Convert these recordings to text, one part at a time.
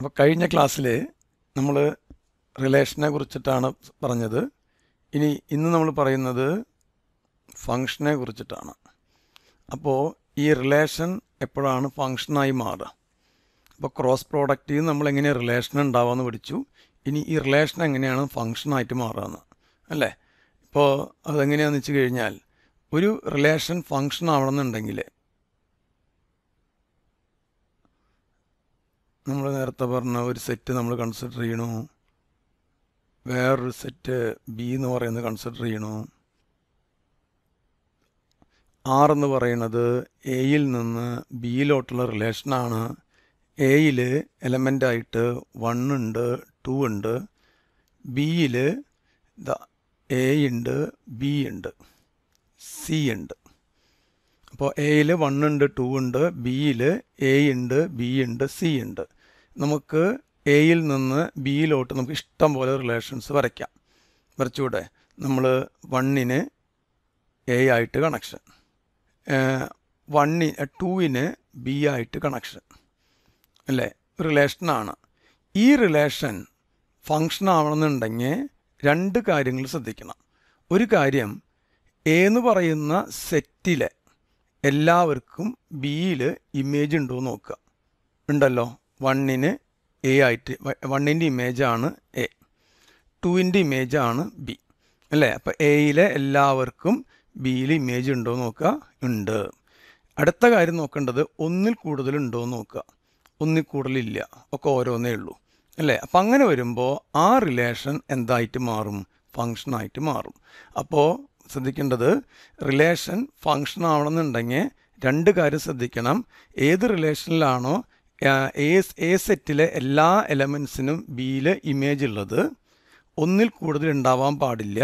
അപ്പോൾ കഴിഞ്ഞ ക്ലാസ്സിൽ നമ്മൾ റിലേഷനെ കുറിച്ചിട്ടാണ് പറഞ്ഞത്. ഇനി ഇന്ന് നമ്മൾ പറയുന്നത് ഫങ്ഷനെ കുറിച്ചിട്ടാണ്. അപ്പോൾ ഈ റിലേഷൻ എപ്പോഴാണ് ഫങ്ഷനായി മാറുക? അപ്പോൾ ക്രോസ് പ്രോഡക്റ്റിൽ നമ്മൾ എങ്ങനെ റിലേഷൻ ഉണ്ടാവാമെന്ന് പഠിച്ചു. ഇനി ഈ റിലേഷൻ എങ്ങനെയാണ് ഫങ്ഷനായിട്ട് മാറുകയെന്ന് അല്ലേ? ഇപ്പോൾ അതെങ്ങനെയാണെന്ന് വെച്ച് കഴിഞ്ഞാൽ ഒരു റിലേഷൻ ഫങ്ഷൻ ആവണമെന്നുണ്ടെങ്കിൽ നമ്മൾ നേരത്തെ പറഞ്ഞ ഒരു സെറ്റ് നമ്മൾ കൺസിഡർ ചെയ്യണു. വേറൊരു സെറ്റ് ബി എന്ന് പറയുന്നത് കൺസിഡർ ചെയ്യണു. ആർ എന്ന് പറയുന്നത് എയിൽ നിന്ന് ബിയിലോട്ടുള്ള റിലേഷനാണ് എയിൽ എലമെന്റായിട്ട് വൺ ഉണ്ട് ടു ഉണ്ട്. ബിയിൽ എ ഉണ്ട് ബി ഉണ്ട്. സി ഉണ്ട്. അപ്പോൾ എയിൽ വൺ ഉണ്ട് ടു ഉണ്ട് ബിയിൽ എ ഉണ്ട് ബി ഉണ്ട് സി ഉണ്ട് നമുക്ക് എയിൽ നിന്ന് ബിയിലോട്ട് നമുക്ക് ഇഷ്ടം പോലെ റിലേഷൻസ് വരയ്ക്കാം. വരച്ചുകൂടെ നമ്മൾ വണ്ണിന് എ ആയിട്ട് കണക്ഷൻ വണ്ണി ടൂവിന് ബി ആയിട്ട് കണക്ഷൻ അല്ലേ? റിലേഷനാണ് ഈ റിലേഷൻ ഫങ്ഷൻ ആവണമെന്നുണ്ടെങ്കിൽ രണ്ട് കാര്യങ്ങൾ ശ്രദ്ധിക്കണം. ഒരു കാര്യം എ എന്ന് പറയുന്ന സെറ്റിലെ എല്ലാവർക്കും ബിയിൽ ഇമേജ് ഉണ്ടോ നോക്കുക. ഉണ്ടല്ലോ. വണ്ണിന് എ ആയിട്ട് വണ്ണിന്റെ ഇമേജാണ് എ ടുവിന്റെ ഇമേജാണ് ബി അല്ലേ? അപ്പോൾ എയിലെ എല്ലാവർക്കും ബിയിൽ ഇമേജ് ഉണ്ടോ നോക്കുക. ഉണ്ട്. അടുത്ത കാര്യം നോക്കേണ്ടത് ഒന്നിൽ കൂടുതൽ ഉണ്ടോ എന്ന് നോക്കുക. ഒന്നിൽ കൂടുതലില്ല ഒക്കെ ഓരോന്നേ ഉള്ളൂ. അല്ലേ? അപ്പം അങ്ങനെ വരുമ്പോൾ ആ റിലേഷൻ എന്തായിട്ട് മാറും? ഫങ്ഷനായിട്ട് മാറും. അപ്പോൾ ശ്രദ്ധിക്കേണ്ടത് റിലേഷൻ ഫങ്ഷൻ ആവണമെന്നുണ്ടെങ്കിൽ രണ്ട് കാര്യം ശ്രദ്ധിക്കണം. ഏത് റിലേഷനിലാണോ എ സെറ്റിലെ എല്ലാ എലമെൻസിനും ബിയിൽ ഇമേജ് ഉള്ളത്. ഒന്നിൽ കൂടുതൽ ഉണ്ടാവാൻ പാടില്ല.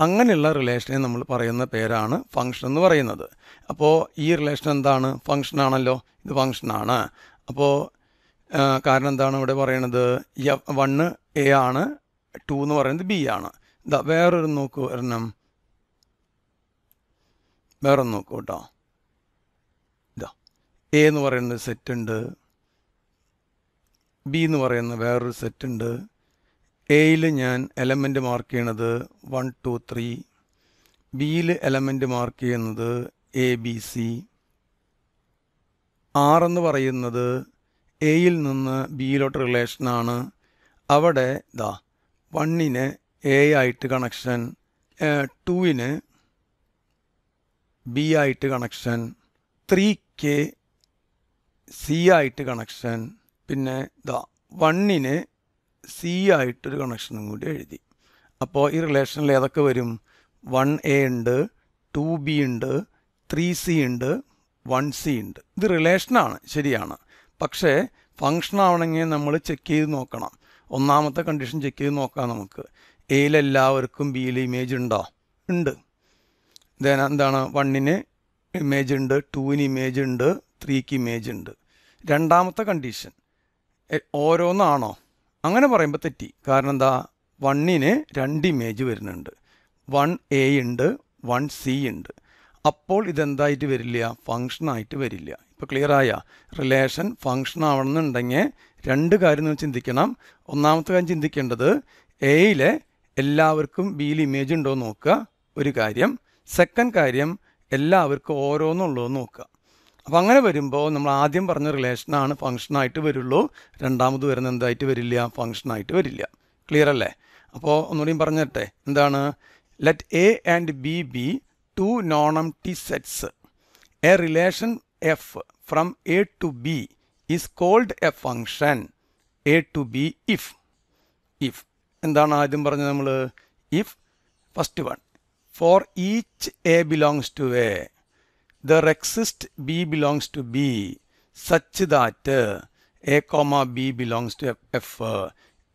അങ്ങനെയുള്ള റിലേഷനെ നമ്മൾ പറയുന്ന പേരാണ് ഫങ്ഷൻ എന്ന് പറയുന്നത്. അപ്പോൾ ഈ റിലേഷൻ എന്താണ്? ഫങ്ഷൻ ആണല്ലോ. ഇത് ഫങ്ഷനാണ് അപ്പോൾ കാരണം എന്താണ് ഇവിടെ പറയണത്? വണ്ണ് എ ആണ് ടു എന്ന് പറയുന്നത് ബി ആണ്. ഇതാ വേറൊരു നോക്കൂ ഒരെണ്ണം. വേറെ നോക്കൂ കേട്ടോ. ഇതാ. എ എന്ന് പറയുന്ന സെറ്റ് ഉണ്ട്. ബി എന്ന് പറയുന്ന വേറൊരു സെറ്റ് ഉണ്ട്. എയിൽ ഞാൻ എലമെന്റ് മാർക്ക് ചെയ്യണത് വൺ ടു ത്രീ ബിയിൽ എലമെന്റ് മാർക്ക് ചെയ്യുന്നത് എ ബി സി ആർ എന്ന് പറയുന്നത് എയിൽ നിന്ന് ബിയിലോട്ട് റിലേഷനാണ് അവിടെ ഇതാ വണ്ണിന് എ ആയിട്ട് കണക്ഷൻ ടുവിന് ബി ആയിട്ട് കണക്ഷൻ ത്രീ കെ സി ആയിട്ട് കണക്ഷൻ പിന്നെ ഇതാ വണ്ണിന് സി ആയിട്ടൊരു കണക്ഷനും കൂടി എഴുതി. അപ്പോൾ ഈ റിലേഷനിൽ ഏതൊക്കെ വരും? വൺ എ ഉണ്ട് ടു ബി ഉണ്ട് ത്രീ സി ഉണ്ട് വൺ സി ഉണ്ട്. ഇത് റിലേഷനാണ് ശരിയാണ്. പക്ഷേ ഫങ്ഷൻ ആവണമെങ്കിൽ നമ്മൾ ചെക്ക് ചെയ്ത് നോക്കണം. ഒന്നാമത്തെ കണ്ടീഷൻ ചെക്ക് ചെയ്ത് നോക്കാം നമുക്ക്. എയിലെല്ലാവർക്കും ബിയിൽ ഇമേജ് ഉണ്ടോ? ഉണ്ട്. ദെൻ എന്താണ്? വണ്ണിന് ഇമേജ് ഉണ്ട് ടൂവിന് ഇമേജ് ഉണ്ട് ത്രീക്ക് ഇമേജ് ഉണ്ട്. രണ്ടാമത്തെ കണ്ടീഷൻ ഓരോന്നാണോ? അങ്ങനെ പറയുമ്പോൾ തെറ്റി. കാരണം എന്താ? വണ്ണിന് രണ്ട് ഇമേജ് വരുന്നുണ്ട്. വൺ എ ഉണ്ട് വൺ സി ഉണ്ട്. അപ്പോൾ ഇതെന്തായിട്ട് വരില്ല? ഫങ്ഷനായിട്ട് വരില്ല. ഇപ്പോൾ ക്ലിയർ ആയ? റിലേഷൻ ഫങ്ഷൻ ആവണമെന്നുണ്ടെങ്കിൽ രണ്ട് കാര്യം നിങ്ങൾ ചിന്തിക്കണം. ഒന്നാമത്തെ കാര്യം ചിന്തിക്കേണ്ടത് എയിലെ എല്ലാവർക്കും ബിയിൽ ഇമേജ് ഉണ്ടോ നോക്കുക. ഒരു കാര്യം. സെക്കൻഡ് കാര്യം എല്ലാവർക്കും ഓരോന്നുള്ളൂ എന്ന് നോക്കുക. അപ്പോൾ അങ്ങനെ വരുമ്പോൾ നമ്മൾ ആദ്യം പറഞ്ഞ റിലേഷനാണ് ഫങ്ഷനായിട്ട് വരുള്ളൂ. രണ്ടാമത് വരുന്ന എന്തായിട്ട് വരില്ല? ഫങ്ഷനായിട്ട് വരില്ല. ക്ലിയർ അല്ലേ? അപ്പോൾ ഒന്നുകൂടിയും പറഞ്ഞിട്ടെ. എന്താണ്? Let A and B be two non empty sets a relation f from A to B is called a function A to B if if എന്താണ് ആദ്യം പറഞ്ഞത് നമ്മൾ if first one each a belongs to A there exist b belongs to B such that a comma b belongs to f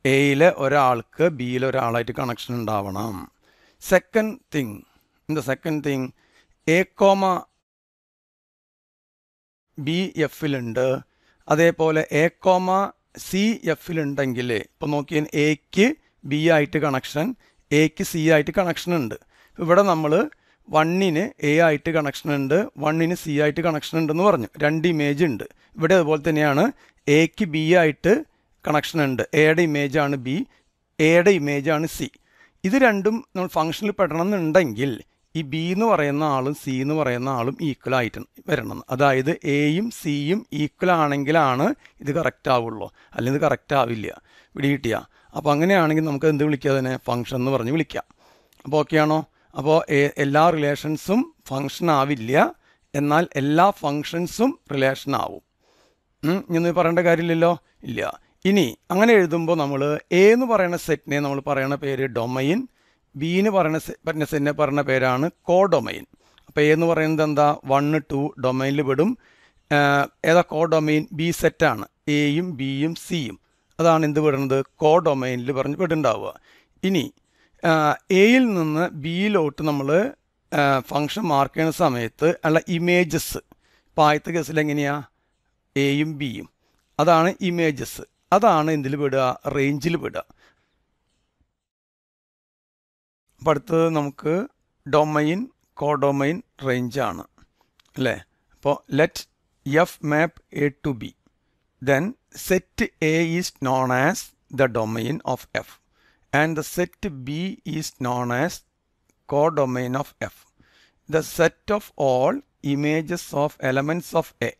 എയിലെ ഒരാൾക്ക് ബിയിലെ ഒരാളായിട്ട് connection ഉണ്ടാവണം. Second thing in the second thing a comma b എഫിലുണ്ട് അതേപോലെ A comma C എഫിലുണ്ടെങ്കിൽ ഇപ്പോൾ നോക്കിയാൽ എക്ക് B ആയിട്ട് കണക്ഷൻ എക്ക് സി ആയിട്ട് കണക്ഷൻ ഉണ്ട്. ഇവിടെ നമ്മൾ വണ്ണിന് എ ആയിട്ട് കണക്ഷൻ ഉണ്ട് വണ്ണിന് സി ആയിട്ട് കണക്ഷൻ ഉണ്ടെന്ന് പറഞ്ഞു. രണ്ട് ഇമേജ് ഉണ്ട്. ഇവിടെ അതുപോലെ തന്നെയാണ് എക്ക് ബി ആയിട്ട് കണക്ഷൻ ഉണ്ട്. എയുടെ ഇമേജ് ആണ് ബി എയുടെ ഇമേജ് ആണ് സി ഇത് രണ്ടും നമ്മൾ ഫംഗ്ഷനിൽ പെടണം എന്നുണ്ടെങ്കിൽ ഈ ബി എന്ന് പറയുന്ന ആളും സി എന്ന് പറയുന്ന ആളും ഈക്വൽ ആയിട്ട് വരണം. അതായത് എയും സിയും ഈക്വൽ ആണെങ്കിലാണ് ഇത് കറക്റ്റ് ആവുള്ളൂ. അല്ലെങ്കിൽ ഇത് കറക്റ്റ് ആവില്ല. പിടി കിട്ടിയ. അപ്പോൾ അങ്ങനെയാണെങ്കിൽ നമുക്ക് എന്ത് വിളിക്കുക അതിനെ? ഫംഗ്ഷൻ എന്ന് പറഞ്ഞ് വിളിക്കാം. അപ്പോൾ ഓക്കെ ആണോ? അപ്പോൾ എല്ലാ റിലേഷൻസും ഫങ്ഷൻ ആവില്ല. എന്നാൽ എല്ലാ ഫങ്ഷൻസും റിലേഷൻ ആവും. ഇന്ന് ഇനി പറയേണ്ട കാര്യമില്ലല്ലോ? ഇല്ല. ഇനി അങ്ങനെ എഴുതുമ്പോൾ നമ്മൾ എ എന്ന് പറയുന്ന സെറ്റിനെ നമ്മൾ പറയുന്ന പേര് ഡൊമൈൻ ബി എന്ന് പറയുന്ന പറയുന്ന സെറ്റിനെ പറയുന്ന പേരാണ് കോ ഡൊമൈൻ അപ്പോൾ എ എന്ന് പറയുന്നത് എന്താ? വണ്ണ് ടു ഡൊമൈനിൽ വിടും ഏതാ കോ ഡൊമൈൻ ബി സെറ്റാണ് എയും ബിയും സിയും അതാണ് എന്ത് വിടുന്നത് കോ ഡൊമൈനിൽ പറഞ്ഞ് വിടുന്നുണ്ടാവുക ഇനി എയിൽ നിന്ന് ബിയിലോട്ട് നമ്മൾ ഫങ്ഷൻ മാർക്ക് ചെയ്യുന്ന സമയത്ത് ഉള്ള ഇമേജസ് ഇപ്പോൾ ആദ്യത്തെ കേസിൽ എങ്ങനെയാ? എയും ബിയും അതാണ് ഇമേജസ് അതാണ് എന്തിൽ വിടുക? റേഞ്ചിൽ വിടുക. അപ്പം അടുത്തത് നമുക്ക് ഡൊമൈൻ കോഡൊമൈൻ റേഞ്ചാണ് അല്ലേ? അപ്പോൾ let f map A to B then set A is known as the domain of F. and the set B is known as codomain of F. The set of all images of elements of A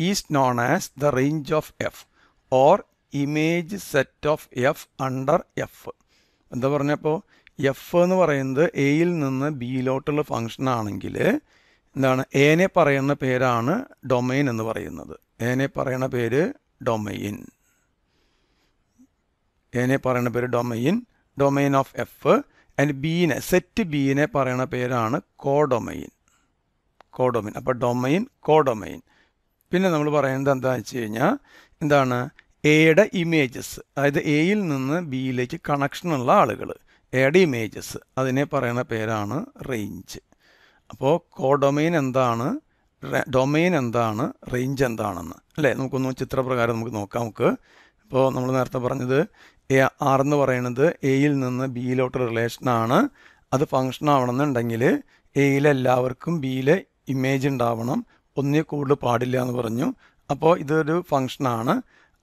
is known as the range of F or image set of F under F. എന്താ പറഞ്ഞപ്പോൾ F എന്ന് പറയുന്നത് എയിൽ നിന്ന് ബിയിലോട്ടുള്ള function ആണെങ്കിൽ എന്താണ് എനെ പറയുന്ന പേരാണ് ഡൊമൈൻ എന്ന് പറയുന്നത് എനെ പറയുന്ന പേര് ഡൊമൈൻ എനെ പറയുന്ന പേര് domain domain of f and ബീനെ set ബീനെ പറയുന്ന പേരാണ് കോഡൊമൈൻ കോഡൊമൈൻ അപ്പോൾ ഡൊമൈൻ കോഡൊമൈൻ പിന്നെ നമ്മൾ പറയുന്നത് എന്താണെന്ന് വെച്ച് കഴിഞ്ഞാൽ എന്താണ്? എയുടെ ഇമേജസ് അതായത് എയിൽ നിന്ന് ബിയിലേക്ക് കണക്ഷനുള്ള ആളുകൾ എയുടെ ഇമേജസ് അതിനെ പറയുന്ന പേരാണ് റേഞ്ച് അപ്പോൾ കോഡൊമൈൻ എന്താണ്? ഡൊമൈൻ എന്താണ്? റേഞ്ച് എന്താണെന്ന്. അല്ലേ? നമുക്കൊന്ന് ചിത്രപ്രകാരം നമുക്ക് നോക്കാം നമുക്ക്. ഇപ്പോൾ നമ്മൾ നേരത്തെ പറഞ്ഞത് എ ആർ എന്ന് പറയുന്നത് എയിൽ നിന്ന് ബിയിലോട്ട് റിലേഷനാണ് അത് ഫങ്ഷൻ ആവണമെന്നുണ്ടെങ്കിൽ എയിലെ എല്ലാവർക്കും ബിയിലെ ഇമേജ് ഉണ്ടാവണം. ഒന്നിൽ കൂടുതൽ പാടില്ല എന്ന് പറഞ്ഞു. അപ്പോൾ ഇതൊരു ഫങ്ഷനാണ്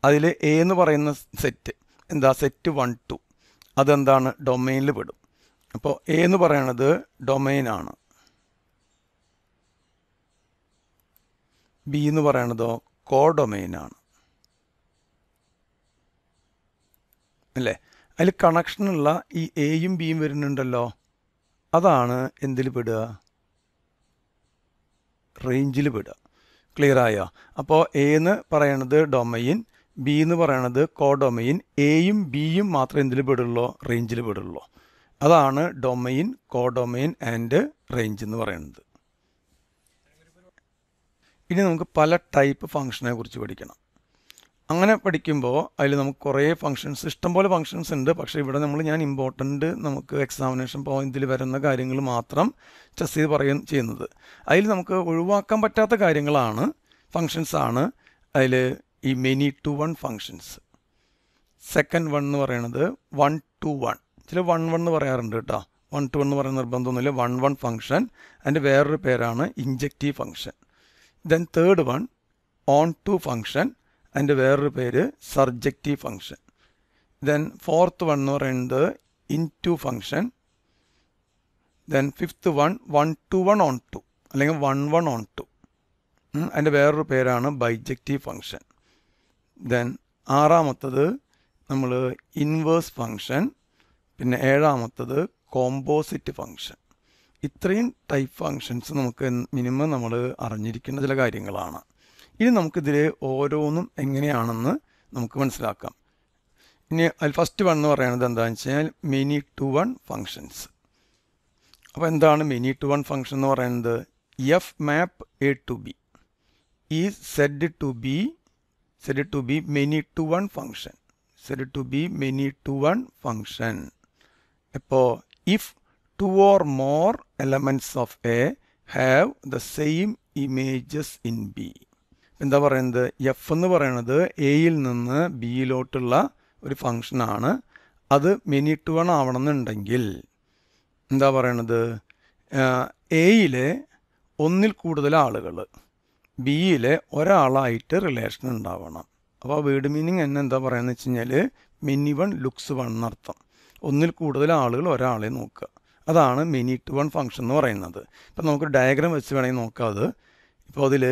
അതിൽ എ എന്ന് പറയുന്ന സെറ്റ് എന്താ? സെറ്റ് വൺ ടു അതെന്താണ്? ഡൊമൈനിൽ പെടും. അപ്പോൾ എ എന്ന് പറയണത് ഡൊമൈനാണ് ബി എന്ന് പറയണതോ കോഡൊമൈനാണ് അല്ലേ? അതിൽ കണക്ഷനുള്ള ഈ എയും ബിയും വരുന്നുണ്ടല്ലോ. അതാണ് എന്തിൽ പെടുക? റേഞ്ചിൽ പെടുക. ക്ലിയർ ആയോ? അപ്പോൾ എ എന്ന് പറയണത് ഡൊമൈൻ ബി എന്ന് പറയണത് കോ ഡൊമൈൻ എയും ബിയും മാത്രം എന്തിൽ പെടുള്ളൂ? റേഞ്ചിൽ പെടുള്ളൂ. അതാണ് domain codomain and range എന്ന് പറയുന്നത് ഇനി നമുക്ക് പല ടൈപ്പ് ഫങ്ഷനെ കുറിച്ച് പഠിക്കണം. അങ്ങനെ പഠിക്കുമ്പോൾ അതിൽ നമുക്ക് കുറേ ഫങ്ഷൻസ് ഇഷ്ടംപോലെ ഫങ്ഷൻസ് ഉണ്ട്. പക്ഷേ ഇവിടെ നമ്മൾ ഞാൻ ഇമ്പോർട്ടന്റ് നമുക്ക് എക്സാമിനേഷൻ പോയിന്റിൽ വരുന്ന കാര്യങ്ങൾ മാത്രം ചെസ് ചെയ്ത് പറയും ചെയ്യുന്നത്. അതിൽ നമുക്ക് ഒഴിവാക്കാൻ പറ്റാത്ത കാര്യങ്ങളാണ് ഫങ്ഷൻസ് ആണ്. അതിൽ ഈ many to one functions second one എന്ന് പറയുന്നത് വൺ ടു വൺ ചില വൺ വൺ എന്ന് പറയാറുണ്ട് കേട്ടോ. വൺ ടു വൺ എന്ന് പറയുന്ന നിർബന്ധമൊന്നുമില്ല. വൺ വൺ ഫങ്ഷൻ അതിന്റെ വേറൊരു പേരാണ് injective function then third one onto function അതിന്റെ വേറൊരു പേര് surjective function then fourth one എന്ന് പറയുന്നത് into function then fifth one one to one onto അല്ലെങ്കിൽ വൺ വൺ ഓൺ ടു അതിന്റെ വേറൊരു പേരാണ് ബൈജക്റ്റീവ് ഫങ്ഷൻ ദെൻ ആറാമത്തത് നമ്മൾ ഇൻവേഴ്സ് ഫങ്ഷൻ പിന്നെ ഏഴാമത്തത് കോമ്പോസിറ്റ് ഫങ്ഷൻ ഇത്രയും ടൈപ്പ് ഫങ്ഷൻസ് നമുക്ക് മിനിമം നമ്മൾ അറിഞ്ഞിരിക്കേണ്ട ചില കാര്യങ്ങളാണ്. ഇനി നമുക്കിതിലെ ഓരോന്നും എങ്ങനെയാണെന്ന് നമുക്ക് മനസ്സിലാക്കാം. ഇനി അതിൽ ഫസ്റ്റ് വൺ എന്ന് പറയുന്നത് എന്താണെന്ന് വെച്ചാൽ മിനി ടു വൺ ഫങ്ഷൻസ് അപ്പോൾ എന്താണ് മിനി ടു വൺ ഫങ്ഷൻ എന്ന് പറയുന്നത്? F map A to B is said to be said to be many to one function said to be many to one function ഇപ്പോൾ if two or more elements of A have the same images in B എന്താ പറയുന്നത്? F എന്ന് പറയുന്നത് എയിൽ നിന്ന് ബിയിലോട്ടുള്ള ഒരു ഫങ്ഷനാണ് അത് many to one ആവണമെന്നുണ്ടെങ്കിൽ. എന്താ പറയണത്? എയിലെ ഒന്നിൽ കൂടുതൽ ആളുകൾ ബിയിലെ ഒരാളായിട്ട് റിലേഷൻ ഉണ്ടാവണം. അപ്പോൾ ആ വേർഡ് മീനിങ് എന്നെ എന്താ പറയുന്നത് വെച്ച് കഴിഞ്ഞാൽ മെനി വൺ ലുക്സ് വൺ എന്നർത്ഥം. ഒന്നിൽ കൂടുതൽ ആളുകൾ ഒരാളെ നോക്കുക. അതാണ് മെനി ടു വൺ ഫംഗ്ഷൻ എന്ന് പറയുന്നത്. ഇപ്പം നമുക്ക് ഡയഗ്രാം വെച്ച് വേണമെങ്കിൽ നോക്കാം അത്. ഇപ്പോൾ അതിൽ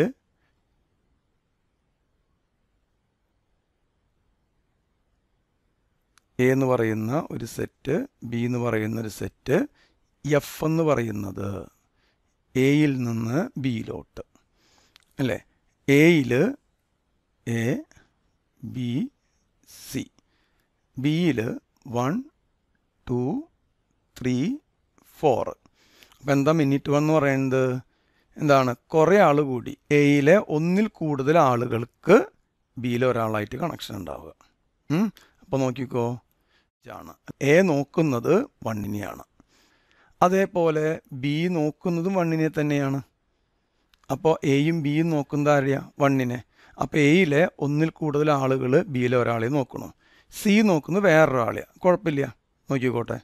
എ എന്ന് പറയുന്ന ഒരു സെറ്റ് ബി എന്ന് പറയുന്ന ഒരു സെറ്റ് എഫ് എന്ന് പറയുന്നത് എയിൽ നിന്ന് ബിയിലോട്ട് അല്ലേ? എയിൽ എ ബി സി ബിയിൽ വൺ ടു ത്രീ ഫോർ അപ്പം എന്താ മിനിറ്റ് വൺ എന്ന് പറയുന്നത്? എന്താണ്? കുറേ ആൾ കൂടി. എയിലെ ഒന്നിൽ കൂടുതൽ ആളുകൾക്ക് ബിയിലെ ഒരാളായിട്ട് കണക്ഷൻ ഉണ്ടാവുക. അപ്പോൾ നോക്കിക്കോ. ആണ് എ നോക്കുന്നത് വണ്ണിനെയാണ്. അതേപോലെ ബി നോക്കുന്നതും വണ്ണിനെ തന്നെയാണ്. അപ്പോൾ എയും ബിയും നോക്കുന്നത് ആരെയാ? വണ്ണിനെ. അപ്പോൾ എയിലെ ഒന്നിൽ കൂടുതൽ ആളുകൾ ബിയിലെ ഒരാളെ നോക്കണം. സി നോക്കുന്നത് വേറൊരാളെയാണ് കുഴപ്പമില്ല. നോക്കിക്കോട്ടെ.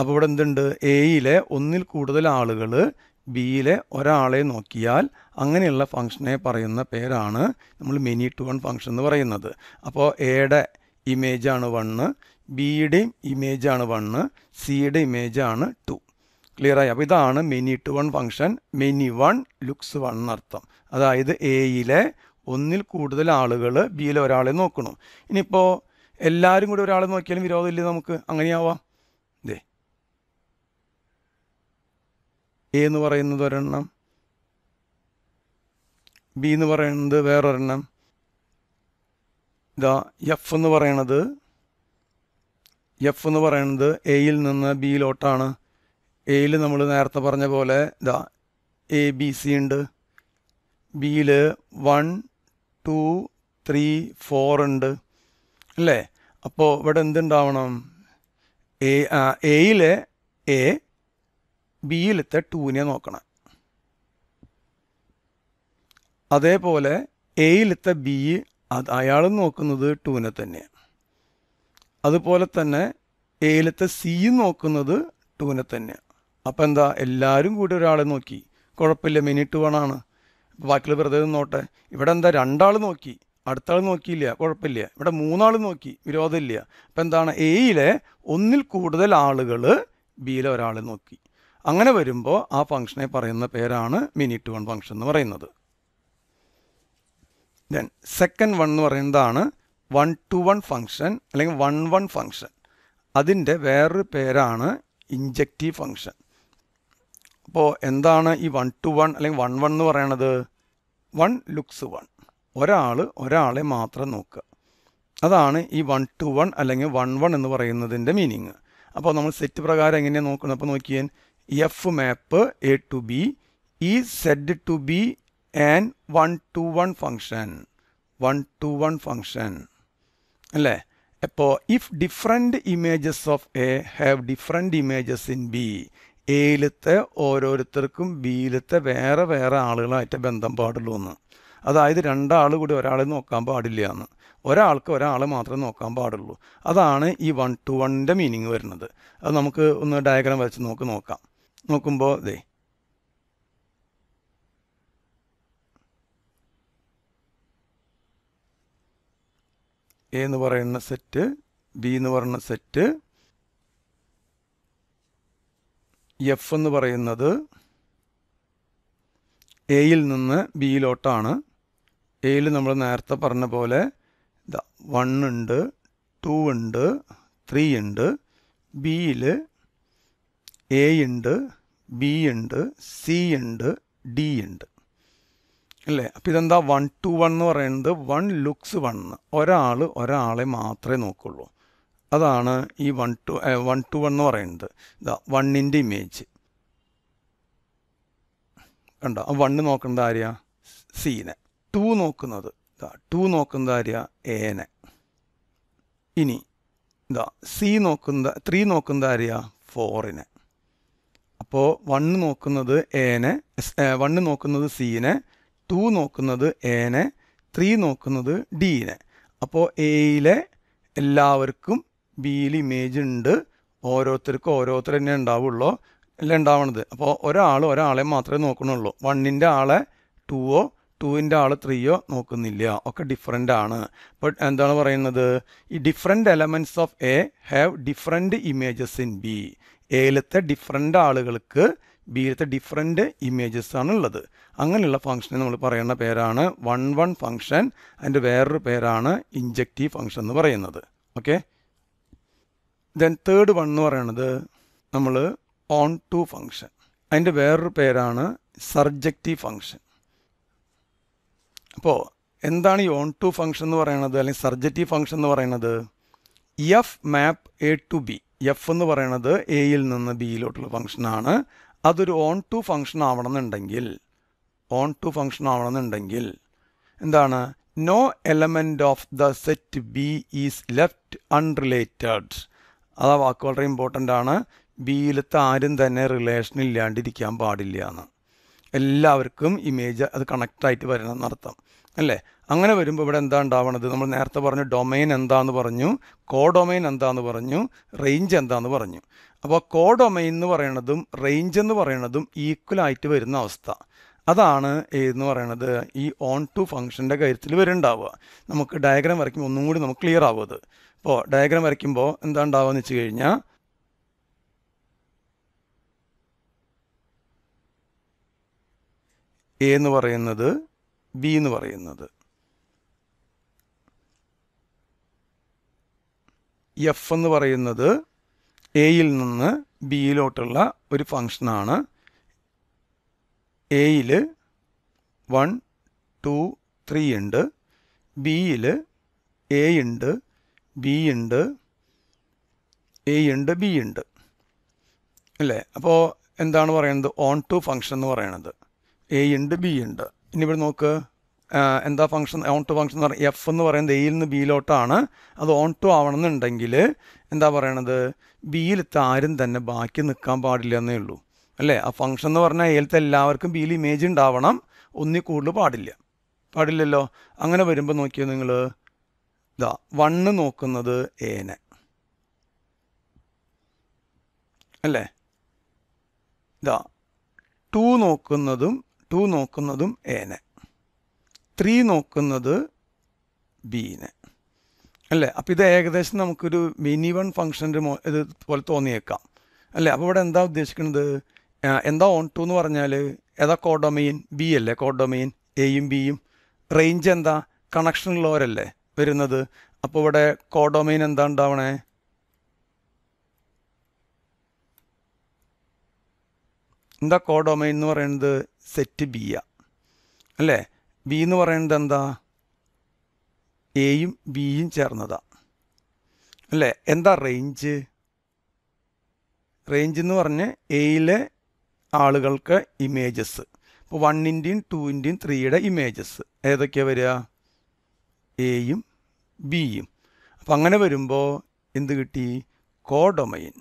അപ്പോൾ ഇവിടെ എന്തുണ്ട്? എയിലെ ഒന്നിൽ കൂടുതൽ ആളുകൾ ബിയിലെ ഒരാളെ നോക്കിയാൽ അങ്ങനെയുള്ള ഫംഗ്ഷനെ പറയുന്ന പേരാണ് നമ്മൾ മെനി ടു വൺ ഫംഗ്ഷൻ എന്ന് പറയുന്നത്. അപ്പോൾ എയുടെ ഇമേജാണ് വണ്ണ്. ബിയുടെയും ഇമേജാണ് വണ്ണ് സിയുടെ ഇമേജാണ് ടു ക്ലിയറായി അപ്പോൾ ഇതാണ് many to one function many one looks one എന്നർത്ഥം അതായത് എയിലെ ഒന്നിൽ കൂടുതൽ ആളുകൾ ബിയിലെ ഒരാളെ നോക്കണം. ഇനിയിപ്പോൾ എല്ലാവരും കൂടി ഒരാളെ നോക്കിയാലും വിരോധമില്ല നമുക്ക്? അങ്ങനെയാവാം. ഇതേ എ എന്ന് പറയുന്നത് ഒരെണ്ണം. ബി എന്ന് പറയുന്നത് വേറൊരെണ്ണം. ഇതാ എഫ് എന്ന് പറയണത് എഫ് എന്ന് പറയുന്നത് എയിൽ നിന്ന് ബിയിലോട്ടാണ് എയിൽ നമ്മൾ നേരത്തെ പറഞ്ഞ പോലെ ഇതാ എ ബി സി ഉണ്ട്. ബിയിൽ വൺ ടു ത്രീ ഫോർ ഉണ്ട്. അല്ലേ? അപ്പോൾ ഇവിടെ എന്തുണ്ടാവണം? എ എയിലെ എ ബിയിലത്തെ ടൂവിനെ നോക്കണം. അതേപോലെ എയിലത്തെ ബി അത് അയാൾ നോക്കുന്നത് ടൂവിനെ തന്നെയാണ്. അതുപോലെ തന്നെ ഏലത്തെ സിയും നോക്കുന്നത് ടൂവിനെ തന്നെയാണ് അപ്പം എന്താ എല്ലാവരും കൂടി ഒരാളെ നോക്കി. കുഴപ്പമില്ല മിനിറ്റ് വണാണ് ബാക്കിയുള്ള വെറുതെ നോട്ടെ ഇവിടെ എന്താ രണ്ടാൾ നോക്കി. അടുത്ത ആൾ നോക്കിയില്ല കുഴപ്പമില്ല. ഇവിടെ മൂന്നാൾ നോക്കി വിരോധമില്ല. അപ്പം എന്താണ് എയിലെ ഒന്നിൽ കൂടുതൽ ആളുകൾ ബിയിലെ ഒരാൾ നോക്കി. അങ്ങനെ വരുമ്പോൾ ആ ഫംഗ്ഷനെ പറയുന്ന പേരാണ് മിനിറ്റ് വൺ ഫംഗ്ഷൻ എന്ന് പറയുന്നത്. ദെൻ സെക്കൻഡ് വൺ എന്ന് പറയുന്നതാണ് വൺ ടു വൺ ഫങ്ഷൻ അല്ലെങ്കിൽ വൺ വൺ ഫങ്ഷൻ അതിന്റെ വേറൊരു പേരാണ് ഇഞ്ചക്റ്റീവ് ഫങ്ഷൻ അപ്പോൾ എന്താണ് ഈ വൺ ടു വൺ അല്ലെങ്കിൽ വൺ വൺ എന്ന് പറയണത്? വൺ ലുക്സ് വൺ ഒരാൾ ഒരാളെ മാത്രം നോക്കുക. അതാണ് ഈ വൺ ടു വൺ അല്ലെങ്കിൽ വൺ വൺ എന്ന് പറയുന്നതിന്റെ മീനിങ് അപ്പോൾ നമ്മൾ സെറ്റ് പ്രകാരം എങ്ങനെയാണ് നോക്കുന്നത്? അപ്പോൾ നോക്കിയാൽ f map A to B is said to be and one to one function one to one function അല്ലേ? അപ്പോൾ if different images of A have different images in B എയിലത്തെ ഓരോരുത്തർക്കും ബിയിലത്തെ വേറെ വേറെ ആളുകളായിട്ട് ബന്ധം പാടുള്ളൂ എന്ന്. അതായത് രണ്ടാൾ കൂടി ഒരാളെ നോക്കാൻ പാടില്ല എന്ന്. ഒരാൾക്ക് ഒരാളെ മാത്രമേ നോക്കാൻ പാടുള്ളൂ. അതാണ് ഈ വൺ ടു വണ്ണിന്റെ മീനിങ് വരുന്നത്. അത് നമുക്ക് ഒന്ന് ഡയഗ്രാം വരച്ച് നോക്ക് നോക്കാം. നോക്കുമ്പോൾ ദേ എ എന്ന് പറയുന്ന സെറ്റ് ബി എന്ന് പറയുന്ന സെറ്റ് എഫ് എന്ന് പറയുന്നത് എയിൽ നിന്ന് ബിയിലോട്ടാണ് എയിൽ നമ്മൾ നേരത്തെ പറഞ്ഞ പോലെ വൺ ഉണ്ട് ടു ഉണ്ട് ത്രീ ഉണ്ട്. ബിയിൽ എ ഉണ്ട് ബി ഉണ്ട് സി ഉണ്ട് ഡി ഉണ്ട്. അല്ലേ അപ്പം ഇതെന്താ? വൺ ടു വൺ എന്ന് പറയുന്നത് വൺ ലുക്സ് വൺ ഒരാൾ ഒരാളെ മാത്രമേ നോക്കുള്ളൂ. അതാണ് ഈ one to one to one എന്ന് പറയുന്നത്. ഇതാ വണ്ണിന്റെ ഇമേജ് കണ്ടോ? ആ വണ്ണ് നോക്കുന്നത് ആര്യ? സീനെ. ടു നോക്കുന്നത്. ഇതാ ടു നോക്കുന്നത് ആര്യ? എനെ ഇനി ഇതാ സി നോക്കുന്ന ത്രീ നോക്കുന്നത് ആര്യ? ഫോറിനെ അപ്പോൾ വണ്ണ് നോക്കുന്നത് എനെ വണ്ണ് നോക്കുന്നത് സീനെ ടു നോക്കുന്നത് എനെ ത്രീ നോക്കുന്നത് ഡീനെ. അപ്പോൾ എയിലെ എല്ലാവർക്കും ബിയിൽ ഇമേജ് ഉണ്ട്. ഓരോരുത്തർക്കും ഓരോരുത്തർ തന്നെ ഉണ്ടാവുള്ളൂ. അല്ല ഉണ്ടാവണത്. അപ്പോൾ ഒരാൾ ഒരാളെ മാത്രമേ നോക്കണുള്ളൂ വണ്ണിന്റെ ആളെ ടുവോ ടുവിന്റെ ആൾ ത്രീയോ നോക്കുന്നില്ല. ഒക്കെ ഡിഫറെന്റ് ആണ്. അപ്പോൾ എന്താണ് പറയുന്നത്? ഈ different elements of A have different images in B എയിലത്തെ different ആളുകൾക്ക് ബിയിലത്തെ ഡിഫറെന്റ് ഇമേജസ് ആണ് ഉള്ളത് അങ്ങനെയുള്ള ഫംഗ്ഷനെ നമ്മൾ പറയുന്ന പേരാണ് വൺ വൺ ഫംഗ്ഷൻ അതിന്റെ വേറൊരു പേരാണ് ഇഞ്ചക്റ്റീവ് ഫംഗ്ഷൻ എന്ന് പറയുന്നത്. ഓക്കെ ദെൻ തേർഡ് വൺ എന്ന് പറയുന്നത് നമ്മൾ ഓൺ ടു ഫംഗ്ഷൻ അതിന്റെ വേറൊരു പേരാണ് സർജക്റ്റീവ് ഫംഗ്ഷൻ അപ്പോൾ എന്താണ് ഈ ഓൺ ടു ഫംഗ്ഷൻ എന്ന് പറയുന്നത് അല്ലെങ്കിൽ സർജക്റ്റീവ് ഫംഗ്ഷൻ എന്ന് പറയുന്നത് f map A to B f എന്ന് പറയുന്നത് എയിൽ നിന്ന് ബിയിലോട്ടുള്ള ഫംഗ്ഷനാണ് അതൊരു ഓൺ ടു ഫംഗ്ഷൻ ആവണമെന്നുണ്ടെങ്കിൽ ഓൺ ടു ഫംഗ്ഷൻ ആവണമെന്നുണ്ടെങ്കിൽ എന്താണ്? No element of the set B is left unrelated അത് ആ വാക്ക് വളരെ ഇമ്പോർട്ടന്റ് ആണ്. ബിയിലത്തെ ആരും തന്നെ റിലേഷൻ ഇല്ലാണ്ടിരിക്കാൻ പാടില്ല എന്ന്. എല്ലാവർക്കും ഇമേജ് അത് കണക്റ്റായിട്ട് വരണം എന്നർത്ഥം. അല്ലേ? അങ്ങനെ വരുമ്പോൾ ഇവിടെ എന്താ ഉണ്ടാവണത്? നമ്മൾ നേരത്തെ പറഞ്ഞു ഡൊമൈൻ എന്താന്ന് പറഞ്ഞു കോ ഡൊമൈൻ പറഞ്ഞു റേഞ്ച് എന്താന്ന് പറഞ്ഞു. അപ്പോൾ കോ ഡൊമൈൻ എന്ന് പറയുന്നതും റേഞ്ച് എന്ന് പറയുന്നതും ഈക്വലായിട്ട് വരുന്ന അവസ്ഥ. അതാണ് എന്ന് പറയുന്നത് ഈ ഓൺ ടു ഫംഗ്ഷന്റെ കാര്യത്തിൽ വരുന്നുണ്ടാവുക. നമുക്ക് ഡയഗ്രാം വരയ്ക്കുമ്പോൾ ഒന്നും കൂടി നമുക്ക് ക്ലിയർ ആവുക അത്. ഇപ്പോൾ ഡയഗ്രാം വരയ്ക്കുമ്പോൾ എന്താ ഉണ്ടാവുക എന്ന് വെച്ച് കഴിഞ്ഞാൽ എ എന്ന് പറയുന്നത് ബി എന്ന് പറയുന്നത് എഫ് എന്ന് പറയുന്നത് എയിൽ നിന്ന് ബിയിലോട്ടുള്ള ഒരു ഫങ്ഷനാണ് എയിൽ വൺ ടു ത്രീ ഉണ്ട്. ബിയിൽ എ ഉണ്ട് ബി ഉണ്ട് എ ഉണ്ട് ബി ഉണ്ട്. അല്ലേ? അപ്പോൾ എന്താണ് പറയുന്നത് ഓൺ ടു ഫങ്ഷൻ എന്ന് പറയുന്നത് എ ഉണ്ട് ബി ഉണ്ട്. ഇനി ഇവിടെ നോക്ക്. എന്താ ഫംഗ്ഷൻ ഓൺ ടു ഫംഗ്ഷൻ എന്ന് പറയുന്നത് എഫ് എന്ന് പറയുന്നത് എയിൽ നിന്ന് ബിയിലോട്ടാണ് അത് ഓൺ ടു ആവണമെന്നുണ്ടെങ്കിൽ എന്താ പറയണത്? ബിയിലത്തെ ആരും തന്നെ ബാക്കി നിൽക്കാൻ പാടില്ല എന്നേ ഉള്ളൂ. അല്ലേ? ആ ഫംഗ്ഷൻ എന്ന് പറഞ്ഞാൽ എയിലത്തെ എല്ലാവർക്കും ബിയിൽ ഇമേജ് ഉണ്ടാവണം. ഒന്നി കൂടുതൽ പാടില്ല. പാടില്ലല്ലോ? അങ്ങനെ വരുമ്പോൾ നോക്കിയോ നിങ്ങൾ ഇതാ വണ്ണ് നോക്കുന്നത് ഏനെ അല്ലേ? ഇതാ ടു നോക്കുന്നതും ടു നോക്കുന്നതും എനെ ത്രീ നോക്കുന്നത് ബീനെ. അല്ലേ? അപ്പോൾ ഇത് ഏകദേശം നമുക്കൊരു മിനി വൺ ഫംഗ്ഷന്റെ മോ ഇത് പോലെ തോന്നിയേക്കാം. അല്ലേ? അപ്പോൾ ഇവിടെ എന്താ ഉദ്ദേശിക്കുന്നത്? എന്താ ഓൺ ടു എന്ന് പറഞ്ഞാൽ ഏതാ കോഡൊമൈൻ ബി അല്ലേ കോഡൊമൈൻ എയും ബിയും റേഞ്ച് എന്താ? കണക്ഷൻ ഉള്ളവരല്ലേ വരുന്നത്. അപ്പോൾ ഇവിടെ കോഡൊമൈൻ എന്താ ഉണ്ടാവണേ? എന്താ കോഡൊമൈൻ എന്ന് പറയുന്നത് സെറ്റ് ബിയ അല്ലേ? ബി എന്ന് പറയുന്നത് എന്താ? എയും ബിയും ചേർന്നതാ. അല്ലേ? എന്താ റേഞ്ച് റേഞ്ച് എന്ന് പറഞ്ഞ് എയിലെ ആളുകൾക്ക് ഇമേജസ് ഇപ്പോൾ വണ്ണിന്റെയും ടൂവിന്റെയും ത്രീയുടെ ഇമേജസ് ഏതൊക്കെയാണ് വരിക? എയും ബിയും അപ്പം അങ്ങനെ വരുമ്പോൾ എന്ത് കിട്ടി? Codomain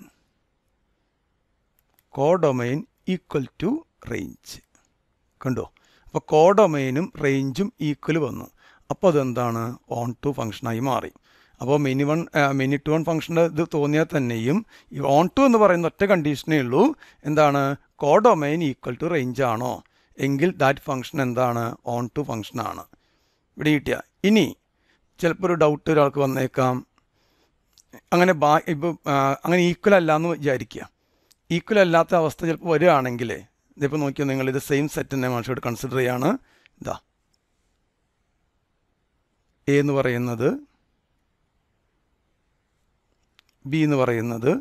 codomain equal to range കണ്ടോ? അപ്പോൾ കോഡൊമൈനും റേഞ്ചും ഈക്വൽ വന്നു. അപ്പോൾ അതെന്താണ്? ഓൺ ടു ഫംഗ്ഷനായി മാറി. അപ്പോൾ many one many to one ഫംഗ്ഷന്റെ ഇത് തോന്നിയാൽ തന്നെയും ഈ ഓൺ ടു എന്ന് പറയുന്ന ഒറ്റ കണ്ടീഷനേ ഉള്ളൂ. എന്താണ്? കോഡൊമൈൻ ഈക്വൽ ടു റേഞ്ച് ആണോ? എങ്കിൽ ദാറ്റ് ഫംഗ്ഷൻ എന്താണ്? ഓൺ ടു ഫംഗ്ഷനാണ് ഇവിടെ കിട്ടിയ. ഇനി ചിലപ്പോൾ ഒരു ഡൗട്ട് ഒരാൾക്ക് വന്നേക്കാം. അങ്ങനെ ബാ ഇപ്പോൾ അങ്ങനെ ഈക്വൽ അല്ല എന്ന് വിചാരിക്കുക. ഈക്വൽ അല്ലാത്ത അവസ്ഥ ചിലപ്പോൾ വരികയാണെങ്കിൽ ഇതിപ്പോൾ നോക്കിയാൽ നിങ്ങൾ ഇത് സെയിം സെറ്റ് തന്നെ മനുഷ്യരോട് കൺസിഡർ ചെയ്യാണ്. ഇതാ എ എന്ന് പറയുന്നത് ബി എന്ന് പറയുന്നത്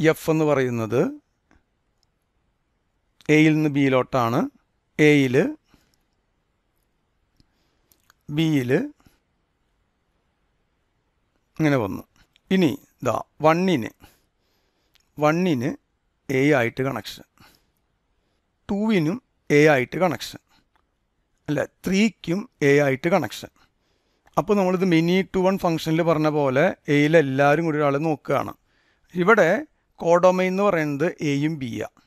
എഫ് എന്ന് പറയുന്നത് എയിൽ നിന്ന് ബിയിലോട്ടാണ് എയിൽ ബിയിൽ ഇങ്ങനെ വന്നു. ഇനി ഇതാ വണ്ണിന് വണ്ണിന് എ ആയിട്ട് കണക്ഷൻ ടൂവിനും എ ആയിട്ട് കണക്ഷൻ അല്ല ത്രീക്കും എ ആയിട്ട് കണക്ഷൻ അപ്പോൾ നമ്മളിത് മിനി ടു വൺ ഫംഗ്ഷനിൽ പറഞ്ഞ പോലെ എയിൽ എല്ലാവരും കൂടി ഒരാൾ നോക്കുകയാണ്. ഇവിടെ കോഡൊമൈൻ എന്ന് പറയുന്നത് എയും ബിയാണ്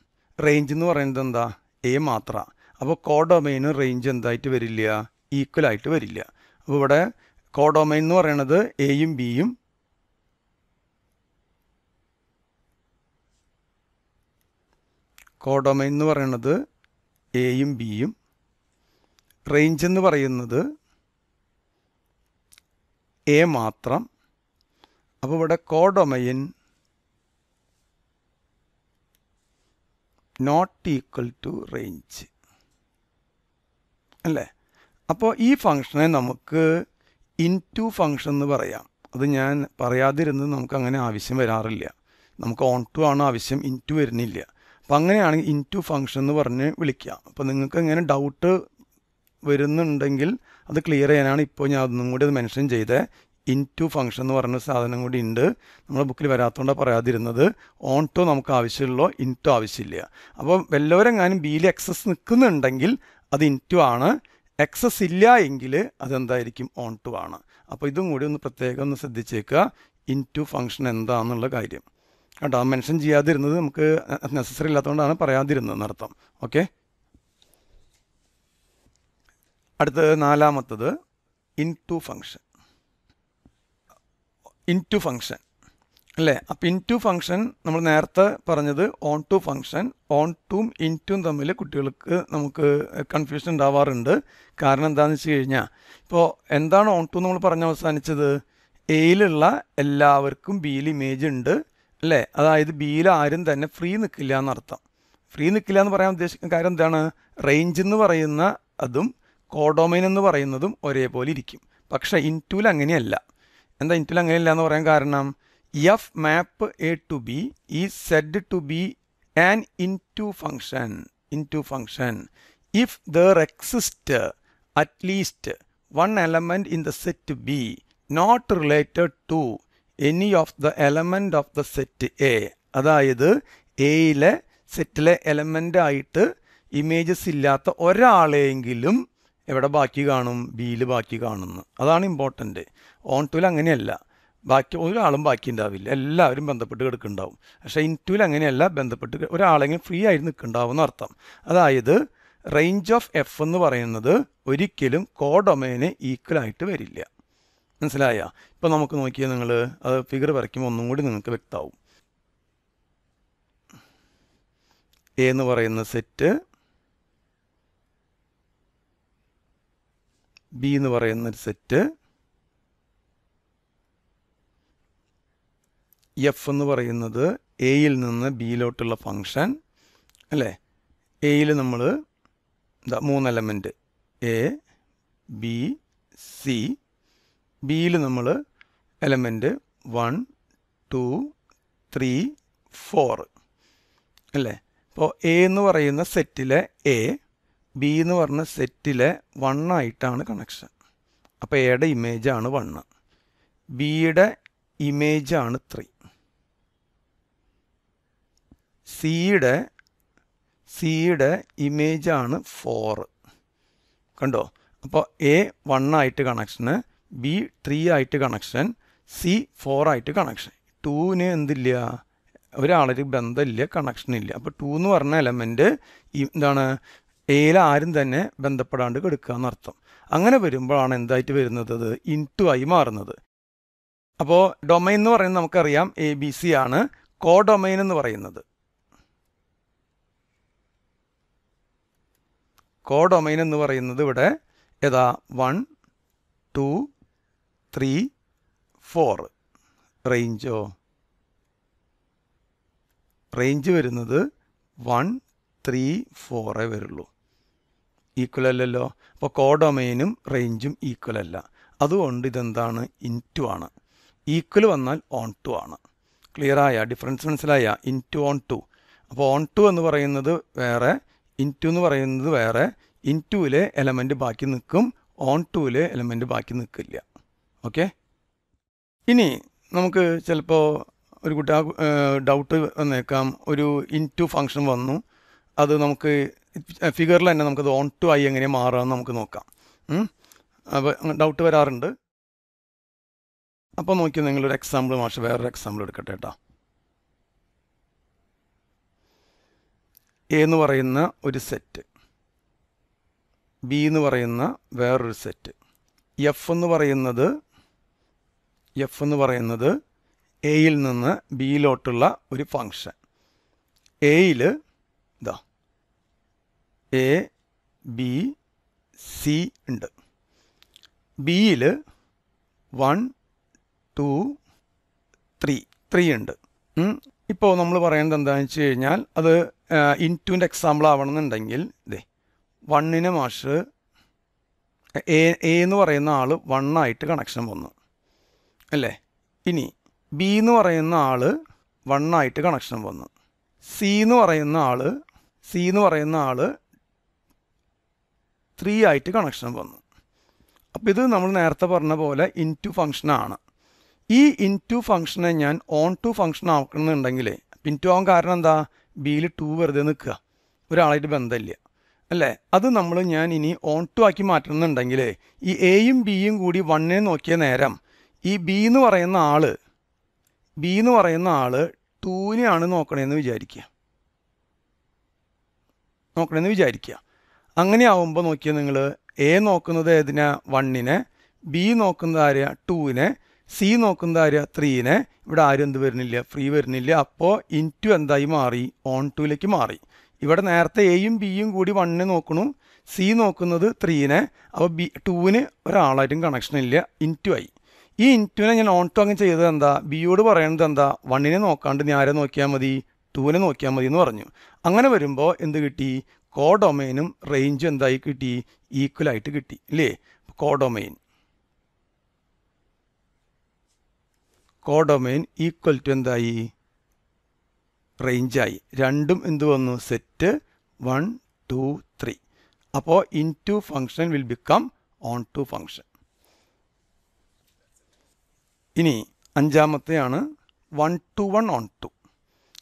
റേഞ്ച് എന്ന് പറയുന്നത് എന്താ? എ മാത്രമാണ് അപ്പോൾ കോഡൊമൈനും റേഞ്ച് എന്തായിട്ട് വരില്ല? ഈക്വൽ ആയിട്ട് വരില്ല. അപ്പോൾ ഇവിടെ കോഡൊമൈൻ എന്ന് പറയുന്നത് എയും ബിയും കോഡൊമൈൻ എന്ന് പറയുന്നത് എയും ബിയും. റേഞ്ച് എന്ന് പറയുന്നത് എ മാത്രം. അപ്പോൾ ഇവിടെ codomain not equal to range. അല്ലേ? അപ്പോൾ ഈ ഫങ്ഷനെ നമുക്ക് ഇൻ ടു ഫങ്ഷൻ എന്ന് പറയാം. അത് ഞാൻ പറയാതിരുന്നത് നമുക്ക് അങ്ങനെ ആവശ്യം വരാറില്ല. നമുക്ക് ഓൺ ടു ആണ് ആവശ്യം ഇൻ ടു വരുന്നില്ല. അപ്പം അങ്ങനെയാണെങ്കിൽ ഇൻ ടു ഫങ്ഷൻ എന്ന് പറഞ്ഞ് വിളിക്കുക. അപ്പോൾ നിങ്ങൾക്ക് ഇങ്ങനെ ഡൗട്ട് വരുന്നുണ്ടെങ്കിൽ അത് ക്ലിയർ ചെയ്യാനാണ് ഇപ്പോൾ ഞാൻ ഒന്നും കൂടി അത് മെൻഷൻ ചെയ്തത് ഇൻ ടു ഫങ്ഷൻ എന്ന് പറഞ്ഞ സാധനം കൂടി ഉണ്ട്. നമ്മുടെ ബുക്കിൽ വരാത്തതുകൊണ്ടാണ് പറയാതിരുന്നത്. ഓൺ ടു നമുക്ക് ആവശ്യമുള്ളൂ ഇൻ ടു ആവശ്യമില്ല. അപ്പോൾ വല്ലവരെങ്ങാനും ബിയിൽ എക്സസ് നിൽക്കുന്നുണ്ടെങ്കിൽ അത് ഇൻ ടു ആണ്. എക്സസ് ഇല്ല എങ്കിൽ അതെന്തായിരിക്കും? ഓൺ ടു ആണ്. അപ്പോൾ ഇതും കൂടി ഒന്ന് പ്രത്യേകം ഒന്ന് ശ്രദ്ധിച്ചേക്കുക. ഇൻ ടു ഫങ്ഷൻ എന്താണെന്നുള്ള കാര്യം. കേട്ടോ മെൻഷൻ ചെയ്യാതിരുന്നത് നമുക്ക് നെസസറി ഇല്ലാത്തതുകൊണ്ടാണ് പറയാതിരുന്നത് അർത്ഥം. ഓക്കെ അടുത്തത് നാലാമത്തത് into function into function അല്ലേ? അപ്പം ഇൻ ടു ഫങ്ഷൻ നമ്മൾ നേരത്തെ പറഞ്ഞത് ഓൺ ടു ഫങ്ഷൻ ഓൺ ടും ഇൻ ടും തമ്മിൽ കുട്ടികൾക്ക് നമുക്ക് കൺഫ്യൂഷൻ ഉണ്ടാവാറുണ്ട്. കാരണം എന്താണെന്ന് വെച്ച് കഴിഞ്ഞാൽ ഇപ്പോൾ എന്താണ് ഓൺ ടു നമ്മൾ പറഞ്ഞ് അവസാനിച്ചത്? എയിലുള്ള എല്ലാവർക്കും ബിയിൽ ഇമേജ് ഉണ്ട്. അല്ലേ? അതായത് ബിയിൽ ആരും തന്നെ ഫ്രീ നിൽക്കില്ല എന്നർത്ഥം. ഫ്രീ നിൽക്കില്ല എന്ന് പറയാൻ ഉദ്ദേശിക്കുന്ന കാര്യം എന്താണ്? റേഞ്ച് എന്ന് പറയുന്ന അതും കോഡോമൈൻ എന്ന് പറയുന്നതും ഒരേപോലെ ഇരിക്കും. പക്ഷേ ഇന്റുവിൽ അങ്ങനെയല്ല. എന്താ ഇന്റുവിൽ അങ്ങനെയല്ല എന്ന് പറയാൻ കാരണം? F map A to B is said to be an into function into function if there exist at least one element in the set B not related to any of the element of the set A അതായത് എയിലെ സെറ്റിലെ element ആയിട്ട് images ഇല്ലാത്ത ഒരാളെയെങ്കിലും എവിടെ ബാക്കി കാണും? ബിയിൽ ബാക്കി കാണുന്നു. അതാണ് ഇമ്പോർട്ടന്റ് ഓൺ ടുവിൽ അങ്ങനെയല്ല. ബാക്കി ഒരാളും ബാക്കി ഉണ്ടാവില്ല. എല്ലാവരും ബന്ധപ്പെട്ട് കിടക്കുന്നുണ്ടാവും. പക്ഷേ ഇന്റുവിൽ അങ്ങനെയല്ല. ബന്ധപ്പെട്ട് ഒരാളെങ്കിലും ഫ്രീ ആയി നിൽക്കുന്നുണ്ടാവും അർത്ഥം. അതായത് റേഞ്ച് ഓഫ് എഫ് എന്ന് പറയുന്നത് ഒരിക്കലും കോഡൊമേന് ഈക്വൽ ആയിട്ട് വരില്ല. മനസ്സിലായ? ഇപ്പം നമുക്ക് നോക്കിയാൽ നിങ്ങൾ അത് ഫിഗർ വരയ്ക്കുമ്പോൾ ഒന്നും കൂടി നിങ്ങൾക്ക് വ്യക്തമാവും എ എന്ന് പറയുന്ന സെറ്റ് ബി എന്ന് പറയുന്ന ഒരു സെറ്റ് എഫ് എന്ന് പറയുന്നത് എയിൽ നിന്ന് ബിയിലോട്ടുള്ള ഫങ്ഷൻ അല്ലേ? എയിൽ നമ്മൾ എന്താ മൂന്ന് എലമെന്റ് എ ബി സി ബിയിൽ നമ്മൾ element one two three four അല്ലേ? അപ്പോൾ എ എന്ന് പറയുന്ന സെറ്റിലെ എ ബി എന്ന് പറഞ്ഞ സെറ്റിലെ വൺ ആയിട്ടാണ് കണക്ഷൻ അപ്പോൾ എയുടെ ഇമേജാണ് വണ്ണ് ബിയുടെ ഇമേജാണ് ത്രീ സിയുടെ സിയുടെ ഇമേജാണ് ഫോറ് കണ്ടോ? അപ്പോൾ എ വണ്ണായിട്ട് കണക്ഷന് ബി ത്രീ ആയിട്ട് കണക്ഷൻ സി ഫോർ ആയിട്ട് കണക്ഷൻ ടൂവിന് എന്തില്ല? ഒരാളൊരു ബന്ധമില്ല കണക്ഷൻ ഇല്ല. അപ്പോൾ ടു എന്ന് പറഞ്ഞ എലമെന്റ് എന്താണ് എയിൽ ആരും തന്നെ ബന്ധപ്പെടാണ്ട് കെടുക്കുക എന്നർത്ഥം. അങ്ങനെ വരുമ്പോഴാണ് എന്തായിട്ട് വരുന്നത്? അത് ഇന്റു ആയി മാറുന്നത്. അപ്പോൾ ഡൊമൈൻ എന്ന് പറയുന്നത് നമുക്കറിയാം എ ബി സി ആണ്. കോ ഡൊമൈൻ എന്ന് പറയുന്നത്. കോ ഡൊമൈൻ എന്ന് പറയുന്നത് ഇവിടെ ഏതാ? വൺ ടു ത്രീ ഫോർ റേഞ്ചോ റേഞ്ച് വരുന്നത് വൺ ത്രീ ഫോറേ വരുള്ളൂ. ഈക്വൽ അല്ലല്ലോ. അപ്പോൾ കോഡൊമൈനും റേഞ്ചും ഈക്വൽ അല്ല. അതുകൊണ്ട് ഇതെന്താണ്? ഇൻ ടു ആണ്. ഈക്വൽ വന്നാൽ ഓൺ ടു ആണ്. ക്ലിയർ ആയ? ഡിഫറൻസ് മനസ്സിലായ? ഇൻ ടു ഓൺ ടു അപ്പോൾ ഓൺ ടു എന്ന് പറയുന്നത് വേറെ ഇൻ ടു എന്ന് പറയുന്നത് വേറെ. ഇൻ ടുവിലെ എലമെന്റ് ബാക്കി നിൽക്കും. ഓൺ ടുവിലെ എലമെന്റ് ബാക്കി നിൽക്കില്ല. ഓക്കെ? ഇനി നമുക്ക് ചിലപ്പോൾ ഒരു കുട്ടി ആ ഡൗട്ട് വന്നേക്കാം. ഒരു ഇൻ ടു ഫങ്ഷൻ വന്നു. അത് നമുക്ക് ഫിഗറിൽ തന്നെ നമുക്കത് ഓൺ ടു ആയി എങ്ങനെ മാറാമെന്ന് നമുക്ക് നോക്കാം. അപ്പോൾ ഡൗട്ട് വരാറുണ്ട്. അപ്പോൾ നോക്കി നിങ്ങളൊരു എക്സാമ്പിൾ മാഷ് വേറൊരു എക്സാമ്പിൾ എടുക്കട്ടെ കേട്ടോ എ എന്ന് പറയുന്ന ഒരു സെറ്റ് ബി എന്ന് പറയുന്ന വേറൊരു സെറ്റ് എഫ് എന്ന് പറയുന്നത് എഫ് എന്ന് പറയുന്നത് എയിൽ നിന്ന് ബിയിലോട്ടുള്ള ഒരു ഫങ്ഷൻ എയിൽ ഇതാ എ ബി സി ഉണ്ട്. ബിയിൽ വൺ ടു ത്രീ ത്രീ ഉണ്ട്. ഇപ്പോൾ നമ്മൾ പറയുന്നത് എന്താണെന്ന് വെച്ച് കഴിഞ്ഞാൽ അത് ഇന്റുവിന്റെ എക്സാമ്പിൾ ആവണമെന്നുണ്ടെങ്കിൽ ഇതേ വണ്ണിന് മാഷ് എ എന്ന് പറയുന്ന ആൾ വണ്ണായിട്ട് കണക്ഷൻ വന്നു. അല്ലേ? ഇനി ബി എന്ന് പറയുന്ന ആൾ വണ്ണായിട്ട് കണക്ഷൻ വന്നു. സി എന്ന് പറയുന്ന ആൾ സി എന്ന് പറയുന്ന ആൾ ത്രീ ആയിട്ട് കണക്ഷൻ വന്നു. അപ്പോൾ ഇത് നമ്മൾ നേരത്തെ പറഞ്ഞ പോലെ ഇൻ ടു ഫങ്ഷനാണ് ഈ ഇൻ ടു ഫങ്ഷനെ ഞാൻ ഓൺ ടു ഫങ്ഷൻ ആക്കണമെന്നുണ്ടെങ്കിലേ ഇൻ ടു ആവാൻ കാരണം എന്താ? ബിയിൽ ടു വെറുതെ നിൽക്കുക. ഒരാളായിട്ട് ബന്ധമില്ല. അല്ലേ? അത് നമ്മൾ ഞാൻ ഇനി ഓൺ ടു ആക്കി മാറ്റണമെന്നുണ്ടെങ്കിൽ ഈ എയും ബിയും കൂടി വണ്ണിനെ നോക്കിയ നേരം ഈ ബി എന്ന് പറയുന്ന ആൾ ബി എന്ന് പറയുന്ന ആൾ ടൂവിനെയാണ് നോക്കണമെന്ന് വിചാരിക്കുക നോക്കണമെന്ന് വിചാരിക്കുക അങ്ങനെ ആവുമ്പോൾ നോക്കിയാൽ നിങ്ങൾ എ നോക്കുന്നത് ഏതിനാ? വണ്ണിനെ ബി നോക്കുന്നത് ആരെയാ ടൂവിനെ സി നോക്കുന്നത് ആരെയാ ത്രീനെ ഇവിടെ ആരും എന്ത് വരുന്നില്ല? ഫ്രീ വരുന്നില്ല. അപ്പോൾ ഇൻ ടു എന്തായി മാറി? ഓൺ ടുവിലേക്ക് മാറി. ഇവിടെ നേരത്തെ എയും ബിയും കൂടി വണ്ണിനെ നോക്കണു. സി നോക്കുന്നത് ത്രീനെ അപ്പോൾ ബി ടൂവിന് ഒരാളായിട്ടും കണക്ഷൻ ഇല്ല. ടു ആയി. ഈ ഇന്റുവിനെ ഞാൻ ഓൺ ടു അങ്ങ് ചെയ്തത് എന്താ? ബിയോട് പറയുന്നത് എന്താ? വണ്ണിനെ നോക്കാണ്ട് നീ ആരെ നോക്കിയാൽ മതി? ടൂവിനെ നോക്കിയാൽ മതി എന്ന് പറഞ്ഞു. അങ്ങനെ വരുമ്പോൾ എന്ത് കിട്ടി? കോ ഡൊമൈനും റേഞ്ചും എന്തായി കിട്ടി? ഈക്വൽ ആയിട്ട് കിട്ടി. ഇല്ലേ? കോ ഡൊമൈൻ ഈക്വൽ ടു എന്തായി? റേഞ്ചായി രണ്ടും എന്ത് വന്നു? സെറ്റ് വൺ ടു ത്രീ അപ്പോൾ into function will become onto function ഇനി അഞ്ചാമത്തെയാണ് one to one onto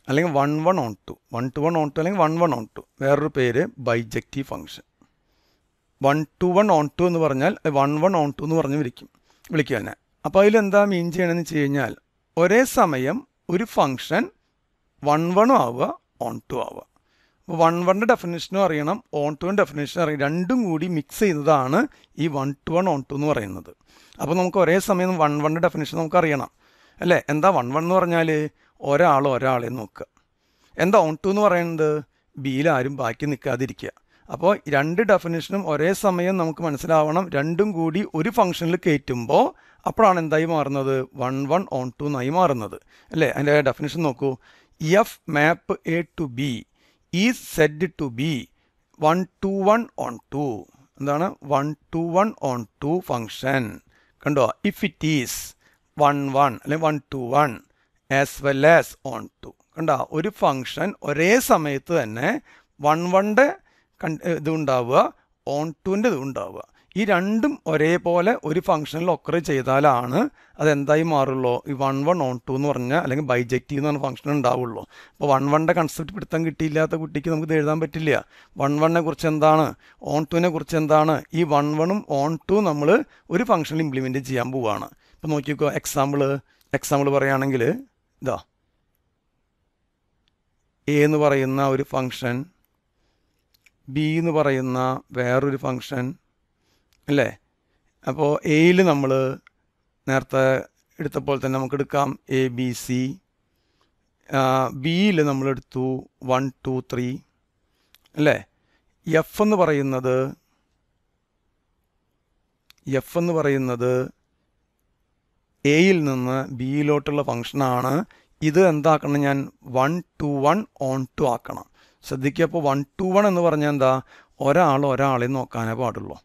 അല്ലെങ്കിൽ one one onto one to one onto അല്ലെങ്കിൽ വൺ വൺ ഓൺ ടു വേറൊരു പേര് bijective function one to one onto എന്ന് പറഞ്ഞാൽ one one onto എന്ന് പറഞ്ഞ് വിളിക്കും. വിളിക്കുക തന്നെ അപ്പോൾ അതിലെന്താ മീൻ ചെയ്യണമെന്ന് വെച്ച് കഴിഞ്ഞാൽ ഒരേ സമയം ഒരു ഫങ്ഷൻ വൺ വണ്ണും ആവുക ഓൺ ടു ആവുക. അപ്പോൾ വൺ വണ്ണിന്റെ ഡെഫിനേഷനും അറിയണം ഓൺ ടുവിന്റെ ഡെഫിനേഷനും അറിയണം. രണ്ടും കൂടി മിക്സ് ചെയ്യുന്നതാണ് ഈ one to one onto എന്ന് പറയുന്നത്. അപ്പോൾ നമുക്ക് ഒരേ സമയം വൺ വണ്ണിന്റെ ഡെഫിനേഷൻ നമുക്ക് അറിയണം അല്ലേ? എന്താ വൺ വൺ എന്ന് പറഞ്ഞാൽ ഒരാൾ ഒരാളെ നോക്കുക. എന്താ ഓൺ ടു എന്ന് പറയുന്നത്? ബിയിൽ ആരും ബാക്കി നിൽക്കാതിരിക്കുക. അപ്പോൾ രണ്ട് ഡെഫിനേഷനും ഒരേ സമയം നമുക്ക് മനസ്സിലാവണം. രണ്ടും കൂടി ഒരു ഫംഗ്ഷനിൽ കയറ്റുമ്പോൾ അപ്പോഴാണ് എന്തായി മാറുന്നത്? വൺ വൺ ഓൺ ടു എന്നായി മാറുന്നത്. അല്ലേ? അതിന്റെ ഡെഫിനേഷൻ നോക്കൂ. F map A to B is said to be one to one onto എന്താണ്? One to one onto function കണ്ടോ? If it is one one അല്ലെങ്കിൽ one to one as well as onto കണ്ടോ? ഒരു function ഒരേ സമയത്ത് തന്നെ one വണ്ടെ കൺ ഉണ്ടാവുക ഓൺ ടുവിന്റെ ഇത് ഉണ്ടാവുക. ഈ രണ്ടും ഒരേപോലെ ഒരു ഫംഗ്ഷനിൽ ഒക്കർ ചെയ്താലാണ് അതെന്തായി മാറുള്ളൂ? ഈ വൺ വൺ ഓൺ ടു എന്ന് പറഞ്ഞാൽ അല്ലെങ്കിൽ ബൈജക്റ്റീവ് എന്ന് പറഞ്ഞ ഫംഗ്ഷൻ ഉണ്ടാവുള്ളൂ. അപ്പോൾ വൺ വണ്ണിന്റെ കൺസെപ്റ്റ് പിടുത്തം കിട്ടിയില്ലാത്ത കുട്ടിക്ക് നമുക്ക് എഴുതാൻ പറ്റില്ല. വൺ വണ്ണിനെ കുറിച്ച് എന്താണ്? ഓൺ ടുവിനെ കുറിച്ച് എന്താണ്? ഈ വൺ വണ്ണും ഓൺ ടു നമ്മൾ ഒരു ഫംഗ്ഷനിൽ ഇംപ്ലിമെന്റ് ചെയ്യാൻ പോവുകയാണ് ഇപ്പോൾ നോക്കിക്കോ എക്സാമ്പിൾ എക്സാമ്പിൾ പറയുകയാണെങ്കിൽ ഇതാ. എ എന്ന് പറയുന്ന ഒരു ഫംഗ്ഷൻ ബി എന്ന് പറയുന്ന വേറൊരു ഫംഗ്ഷൻ അല്ലേ? അപ്പോൾ എയിൽ നമ്മൾ നേരത്തെ എടുത്തപ്പോൾ തന്നെ നമുക്ക് എടുക്കാം. A B C. ബിയിൽ നമ്മളെടുത്തു വൺ ടു ത്രീ. അല്ലേ? എഫ് എന്ന് പറയുന്നത് എഫ് എന്ന് പറയുന്നത് എയിൽ നിന്ന് ബിയിലോട്ടുള്ള ഫംഗ്ഷനാണ് ഇത് എന്താക്കണം? ഞാൻ one to one onto ആക്കണം. ശ്രദ്ധിക്കുക അപ്പോൾ വൺ ടു വൺ എന്ന് പറഞ്ഞാൽ എന്താ? ഒരാൾ ഒരാളെ നോക്കാനേ പാടുള്ളൂ.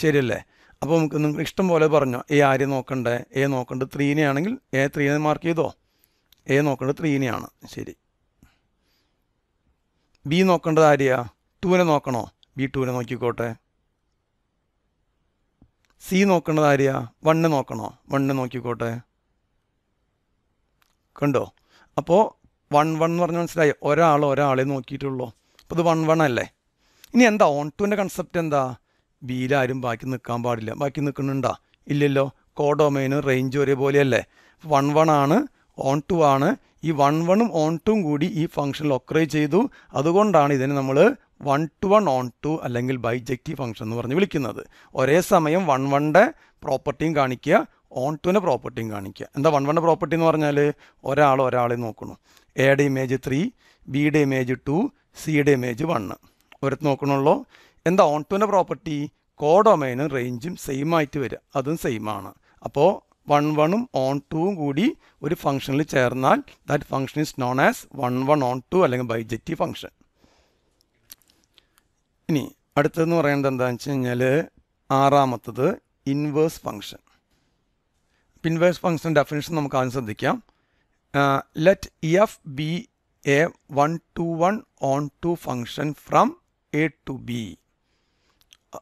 ശരിയല്ലേ? അപ്പോൾ നമുക്ക് നിങ്ങൾ ഇഷ്ടം പോലെ പറഞ്ഞോ. എ ആര് നോക്കണ്ടേ? എ നോക്കേണ്ടത് ത്രീനെ ആണെങ്കിൽ എ ത്രീനെ മാർക്ക് ചെയ്തോ? എ നോക്കേണ്ടത് ത്രീനെയാണ്. ശരി. ബി നോക്കേണ്ടത് ആരെയാ? ടൂവിനെ നോക്കണോ? ബി ടൂവിനെ നോക്കിക്കോട്ടെ. സി നോക്കേണ്ടത് ആരെയാ? വണ്ണ് നോക്കണോ? വണ്ണ് നോക്കിക്കോട്ടെ. കണ്ടോ? അപ്പോൾ വൺ വൺ എന്ന് പറഞ്ഞാൽ മനസ്സിലായി? ഒരാൾ ഒരാളെ നോക്കിയിട്ടുള്ളൂ. അപ്പോൾ ഇത് വൺ വൺ അല്ലേ? ഇനി എന്താ? ഓൺ ടുവിന്റെ കൺസെപ്റ്റ് എന്താ? ബിയിലാരും ബാക്കി നിൽക്കാൻ പാടില്ല. ബാക്കി നിൽക്കുന്നുണ്ടോ ഇല്ലല്ലോ. കോഡൊമൈന് റേഞ്ച് ഒരേപോലെയല്ലേ. വൺ വൺ ആണ് ഓൺ ടു ആണ്. ഈ വൺ വണ്ണും ഓൺ ടൂം കൂടി ഈ ഫംഗ്ഷനിൽ ഒക്രൈ ചെയ്തു. അതുകൊണ്ടാണ് ഇതിനെ നമ്മൾ one to one onto അല്ലെങ്കിൽ ബൈജക്റ്റീവ് ഫംഗ്ഷൻ എന്ന് പറഞ്ഞ് വിളിക്കുന്നത്. ഒരേ സമയം വൺ വണ്ടെ പ്രോപ്പർട്ടിയും കാണിക്കുക ഓൺ ടുവിന്റെ പ്രോപ്പർട്ടിയും കാണിക്കുക. എന്താ വൺ വണ്ടെ പ്രോപ്പർട്ടി എന്ന് പറഞ്ഞാൽ ഒരാൾ ഒരാളെ നോക്കണു. എയുടെ ഇമേജ് ത്രീ ബിയുടെ ഇമേജ് ടു സിയുടെ ഇമേജ് വണ്ണ്. ഒരു നോക്കണുള്ളൂ. എന്താ ഓൺ ടുവിന്റെ പ്രോപ്പർട്ടി കോഡൊമൈനും റേഞ്ചും സെയിം ആയിട്ട് വരിക. അതും സെയിം ആണ്. അപ്പോൾ വൺ വണ്ണും ഓൺ ടുവും കൂടി ഒരു ഫംഗ്ഷനിൽ ചേർന്നാൽ that function is known as one one onto അല്ലെങ്കിൽ ബൈജക്റ്റീവ് ഫംഗ്ഷൻ ഇനി അടുത്തതെന്ന് പറയുന്നത് എന്താണെന്ന് വെച്ച് കഴിഞ്ഞാൽ ആറാമത്തത് inverse function inverse function definition നമുക്ക് ആദ്യം ശ്രദ്ധിക്കാം. Let f be a one to one onto function from A to B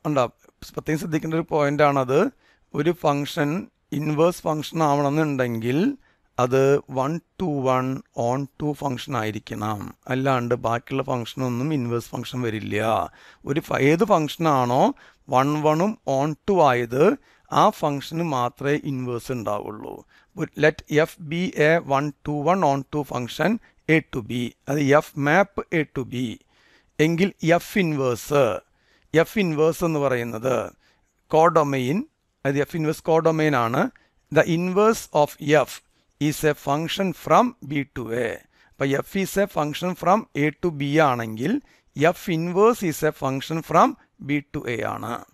ഉണ്ടാ? പ്രത്യേകം ശ്രദ്ധിക്കേണ്ട ഒരു പോയിന്റാണത് ഒരു ഫംഗ്ഷൻ ഇൻവേഴ്സ് ഫംഗ്ഷൻ ആവണമെന്നുണ്ടെങ്കിൽ അത് one to one onto function ആയിരിക്കണം. അല്ലാണ്ട് ബാക്കിയുള്ള ഫംഗ്ഷനൊന്നും ഇൻവേഴ്സ് ഫംഗ്ഷൻ വരില്ല. ഒരു ഏത് ഫങ്ഷനാണോ വൺ വണ്ണും ഓൺ ടു ആയത് ആ ഫംഗ്ഷന് മാത്രമേ ഇൻവേഴ്സ് ഉണ്ടാവുള്ളൂ. Let f be a one to one onto function A to B അത് f map A to B എങ്കിൽ എഫ് ഇൻവേഴ്സ് എഫ് ഇൻവേഴ്സ് എന്ന് പറയുന്നത് കോഡൊമെയിൻ അത് എഫ് ഇൻവേഴ്സ് കോഡൊമൈൻ ആണ്. The inverse of f is a function from B to A അപ്പോൾ f is a function from A to B ആണെങ്കിൽ f inverse is a function from B to A ആണ്.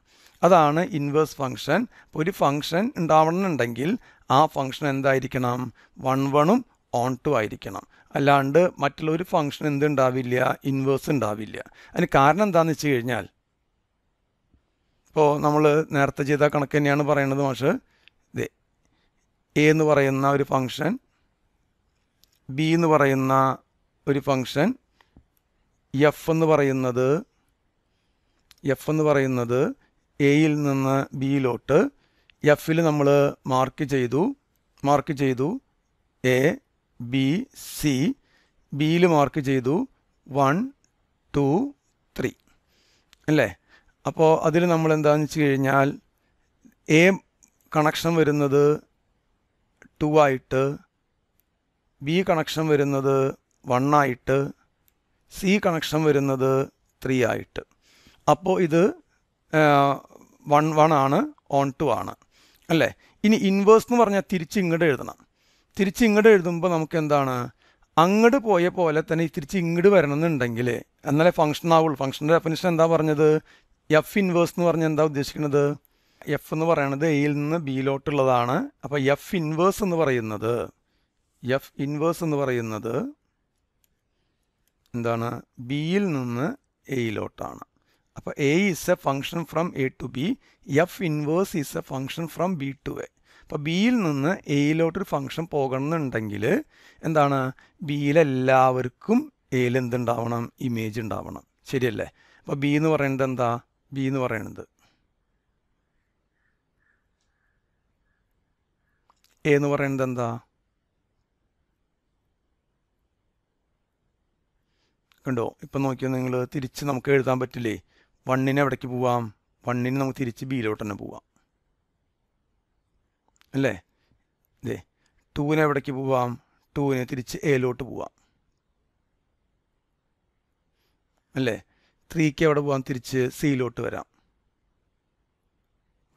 അതാണ് inverse function ഒരു function ഉണ്ടാവണമെന്നുണ്ടെങ്കിൽ ആ function എന്തായിരിക്കണം? One വണും onto ആയിരിക്കണം. അല്ലാണ്ട് മറ്റുള്ള ഒരു ഫംഗ്ഷൻ എന്തുണ്ടാവില്ല? ഇൻവേഴ്സ് ഉണ്ടാവില്ല. അതിന് കാരണം എന്താണെന്ന് വെച്ച് കഴിഞ്ഞാൽ ഇപ്പോൾ നമ്മൾ നേരത്തെ ചെയ്ത കണക്ക് തന്നെയാണ് പറയുന്നത് മാഷ്. ഇത് എ എന്ന് പറയുന്ന ഒരു ഫങ്ഷൻ ബി എന്ന് പറയുന്ന ഒരു ഫങ്ഷൻ എഫ് എന്ന് പറയുന്നത് എഫ് എന്ന് പറയുന്നത് എയിൽ നിന്ന് ബിയിലോട്ട് എഫിൽ നമ്മൾ മാർക്ക് ചെയ്തു മാർക്ക് ചെയ്തു എ ബി സി ബിയിൽ മാർക്ക് ചെയ്തു വൺ ടു ത്രീ അല്ലേ? അപ്പോൾ അതിൽ നമ്മൾ എന്താണെന്ന് വെച്ച് കഴിഞ്ഞാൽ എ കണക്ഷൻ വരുന്നത് ടു ആയിട്ട് ബി കണക്ഷൻ വരുന്നത് വൺ ആയിട്ട് സി കണക്ഷൻ വരുന്നത് ത്രീ ആയിട്ട്. അപ്പോൾ ഇത് വൺ വൺ ആണ് ഓൺ ടു ആണ്. അല്ലേ? ഇനി ഇൻവേഴ്സ് എന്ന് പറഞ്ഞാൽ തിരിച്ച് ഇങ്ങോട്ട് എഴുതണം. തിരിച്ച് ഇങ്ങോട്ട് എഴുതുമ്പോൾ നമുക്ക് എന്താണ് അങ്ങോട്ട് പോയ പോലെ തന്നെ തിരിച്ച് ഇങ്ങോട്ട് വരണമെന്നുണ്ടെങ്കിൽ എന്നാലേ ഫംഗ്ഷൻ ആവുള്ളൂ. ഫംഗ്ഷന്റെ ഡെഫിനിഷൻ എന്താ പറഞ്ഞത്? എഫ് ഇൻവേഴ്സ് എന്ന് പറഞ്ഞാൽ എന്താ ഉദ്ദേശിക്കുന്നത്? എഫ് എന്ന് പറയുന്നത് എയിൽ നിന്ന് ബിയിലോട്ടുള്ളതാണ് അപ്പോൾ എഫ് ഇൻവേഴ്സ് എന്ന് പറയുന്നത് എഫ് ഇൻവേഴ്സ് എന്ന് പറയുന്നത് എന്താണ്? ബിയിൽ നിന്ന് എയിലോട്ടാണ് അപ്പോൾ A is a function from A to B f inverse is a function from B to A അപ്പോൾ ബിയിൽ നിന്ന് എയിലോട്ടൊരു ഫംഗ്ഷൻ പോകണമെന്നുണ്ടെങ്കിൽ എന്താണ്? ബിയിലെല്ലാവർക്കും എയിൽ എന്തുണ്ടാവണം? ഇമേജ് ഉണ്ടാവണം. ശരിയല്ലേ? അപ്പോൾ ബി എന്ന് പറയുന്നത് എന്താ? ബി എന്ന് പറയുന്നത് എ എന്ന് പറയുന്നത് എന്താ? കണ്ടോ? ഇപ്പം നോക്കിയാൽ നിങ്ങൾ തിരിച്ച് നമുക്ക് എഴുതാൻ പറ്റില്ലേ? വണ്ണിന് എവിടേക്ക് പോവാം? വണ്ണിന് നമുക്ക് തിരിച്ച് ബിയിലോട്ട് തന്നെ പോവാം. അല്ലേ? ഇതേ ടൂവിന് എവിടേക്ക് പോവാം? ടൂവിന് തിരിച്ച് എയിലോട്ട് പോവാം. അല്ലേ? ത്രീക്ക് അവിടെ പോകാം തിരിച്ച് സിയിലോട്ട് വരാം.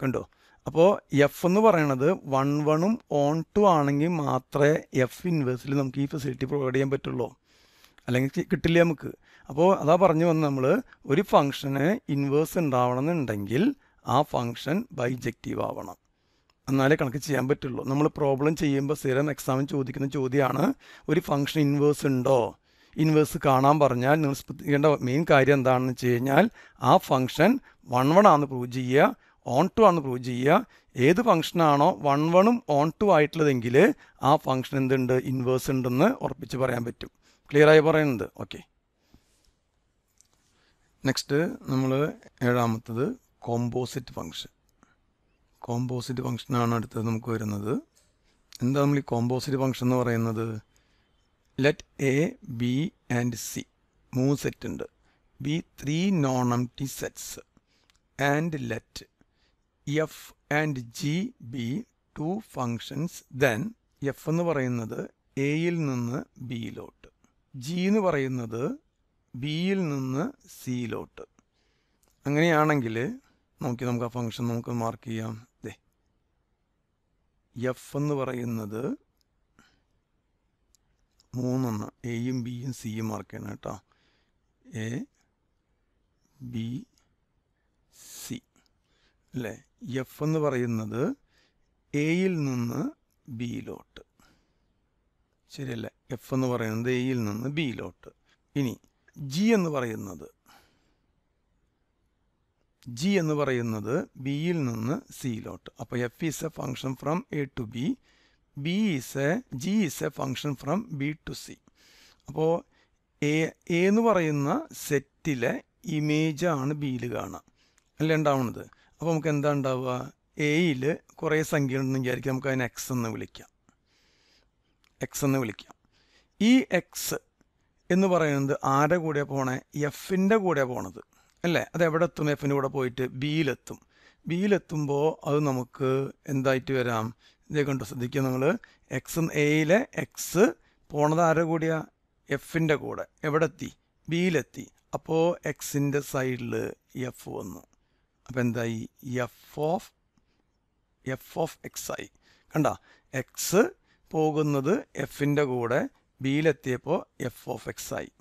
കണ്ടോ? അപ്പോൾ എഫ് എന്ന് പറയണത് വൺ വണും ഓൺ ടു ആണെങ്കിൽ മാത്രമേ എഫ് ഇൻവേഴ്സിൽ നമുക്ക് ഈ ഫെസിലിറ്റി പ്രൊവൈഡ് ചെയ്യാൻ പറ്റുള്ളൂ. അല്ലെങ്കിൽ കിട്ടില്ല നമുക്ക്? അപ്പോൾ അതാ പറഞ്ഞു വന്ന് നമ്മൾ ഒരു ഫംഗ്ഷന് ഇൻവേഴ്സ് ഉണ്ടാവണമെന്നുണ്ടെങ്കിൽ ആ ഫംഗ്ഷൻ ബൈജക്റ്റീവ് ആവണം. എന്നാലേ കണക്ക് ചെയ്യാൻ പറ്റുള്ളൂ. നമ്മൾ പ്രോബ്ലം ചെയ്യുമ്പോൾ സ്ഥിരം എക്സാമിന് ചോദിക്കുന്ന ചോദ്യമാണ് ഒരു ഫംഗ്ഷൻ ഇൻവേഴ്സ് ഉണ്ടോ? ഇൻവേഴ്സ് കാണാൻ പറഞ്ഞാൽ നിങ്ങൾ ശ്രദ്ധിക്കേണ്ട മെയിൻ കാര്യം എന്താണെന്ന് വെച്ച് കഴിഞ്ഞാൽ ആ ഫംഗ്ഷൻ വൺ വൺ ആണെന്ന് പ്രൂവ് ചെയ്യുക ഓൺ ടു ആണെന്ന് പ്രൂവ് ചെയ്യുക. ഏത് ഫംഗ്ഷനാണോ വൺ വണും ഓൺ ടു ആയിട്ടുള്ളതെങ്കിൽ ആ ഫംഗ്ഷൻ എന്തുണ്ട്? ഇൻവേഴ്സ് ഉണ്ടെന്ന് ഉറപ്പിച്ച് പറയാൻ പറ്റും. ക്ലിയർ ആയി പറയുന്നത്? ഓക്കെ നെക്സ്റ്റ് നമ്മൾ ഏഴാമത്തത് കോമ്പോസിറ്റ് ഫംഗ്ഷൻ കോമ്പോസിറ്റ് ഫംഗ്ഷനാണ് അടുത്തത് നമുക്ക് വരുന്നത്. എന്താ നമ്മൾ ഈ കോമ്പോസിറ്റ് ഫംഗ്ഷൻ എന്ന് പറയുന്നത്? Let A B and C മൂന്ന് സെറ്റ് ഉണ്ട്. Be three non empty sets and let f and g be two functions then f എന്ന് പറയുന്നത് എയിൽ നിന്ന് ബിയിലോട്ട് ജി എന്ന് പറയുന്നത് ബിയിൽ നിന്ന് സിയിലോട്ട് അങ്ങനെയാണെങ്കിൽ നോക്കി നമുക്ക് ആ ഫങ്ഷൻ നമുക്ക് മാർക്ക് ചെയ്യാം. ദേ. എഫ് എന്ന് പറയുന്നത് മൂന്നെണ്ണം. എയും ബിയും സിയും മാർക്ക് കേട്ടോ. A B C. അല്ലേ? എഫ് എന്ന് പറയുന്നത് എയിൽ നിന്ന് ബിയിലോട്ട്. ശരിയല്ലേ? എഫ് എന്ന് പറയുന്നത് എയിൽ നിന്ന് ബിയിലോട്ട്. ഇനി ജി എന്ന് പറയുന്നത് ജി എന്ന് പറയുന്നത് ബിയിൽ നിന്ന് സിയിലോട്ട്. അപ്പോൾ f is a function from A to B B is a g is a function from B to C അപ്പോൾ എ എന്ന് പറയുന്ന സെറ്റിലെ ഇമേജ് ആണ് ബിയിൽ കാണുക. അല്ലേ ഉണ്ടാവുന്നത് അപ്പോൾ നമുക്ക് എന്താ ഉണ്ടാവുക? എയിൽ കുറേ സംഖ്യ ഉണ്ടെന്ന് വിചാരിക്കാം നമുക്ക് അതിനെ എക്സ് എന്ന് വിളിക്കാം. എക്സ് എന്ന് വിളിക്കാം. ഈ എക്സ് എന്ന് പറയുന്നത് ആരുടെ കൂടെ പോണേ? എഫിന്റെ കൂടെ പോണത്. അല്ലേ? അത് എവിടെ എത്തും? എഫിന്റെ കൂടെ പോയിട്ട് ബിയിലെത്തും ബിയിലെത്തുമ്പോൾ അത് നമുക്ക് എന്തായിട്ട് വരാം? ഇതേ കണ്ടു? ശ്രദ്ധിക്കുക നമ്മൾ എക്സ് എയിലെ എക്സ് പോണത് ആരുടെ കൂടിയാ? എഫിന്റെ കൂടെ. എവിടെ എത്തി ബിയിലെത്തി അപ്പോൾ എക്സിന്റെ സൈഡിൽ എഫ് വന്നു. അപ്പോൾ എന്തായി? F of f of x ആയി. കണ്ട? എക്സ് പോകുന്നത് എഫിന്റെ കൂടെ ബിയിലെത്തിയപ്പോൾ എഫ് ഓഫ് എക്സ് ആയി.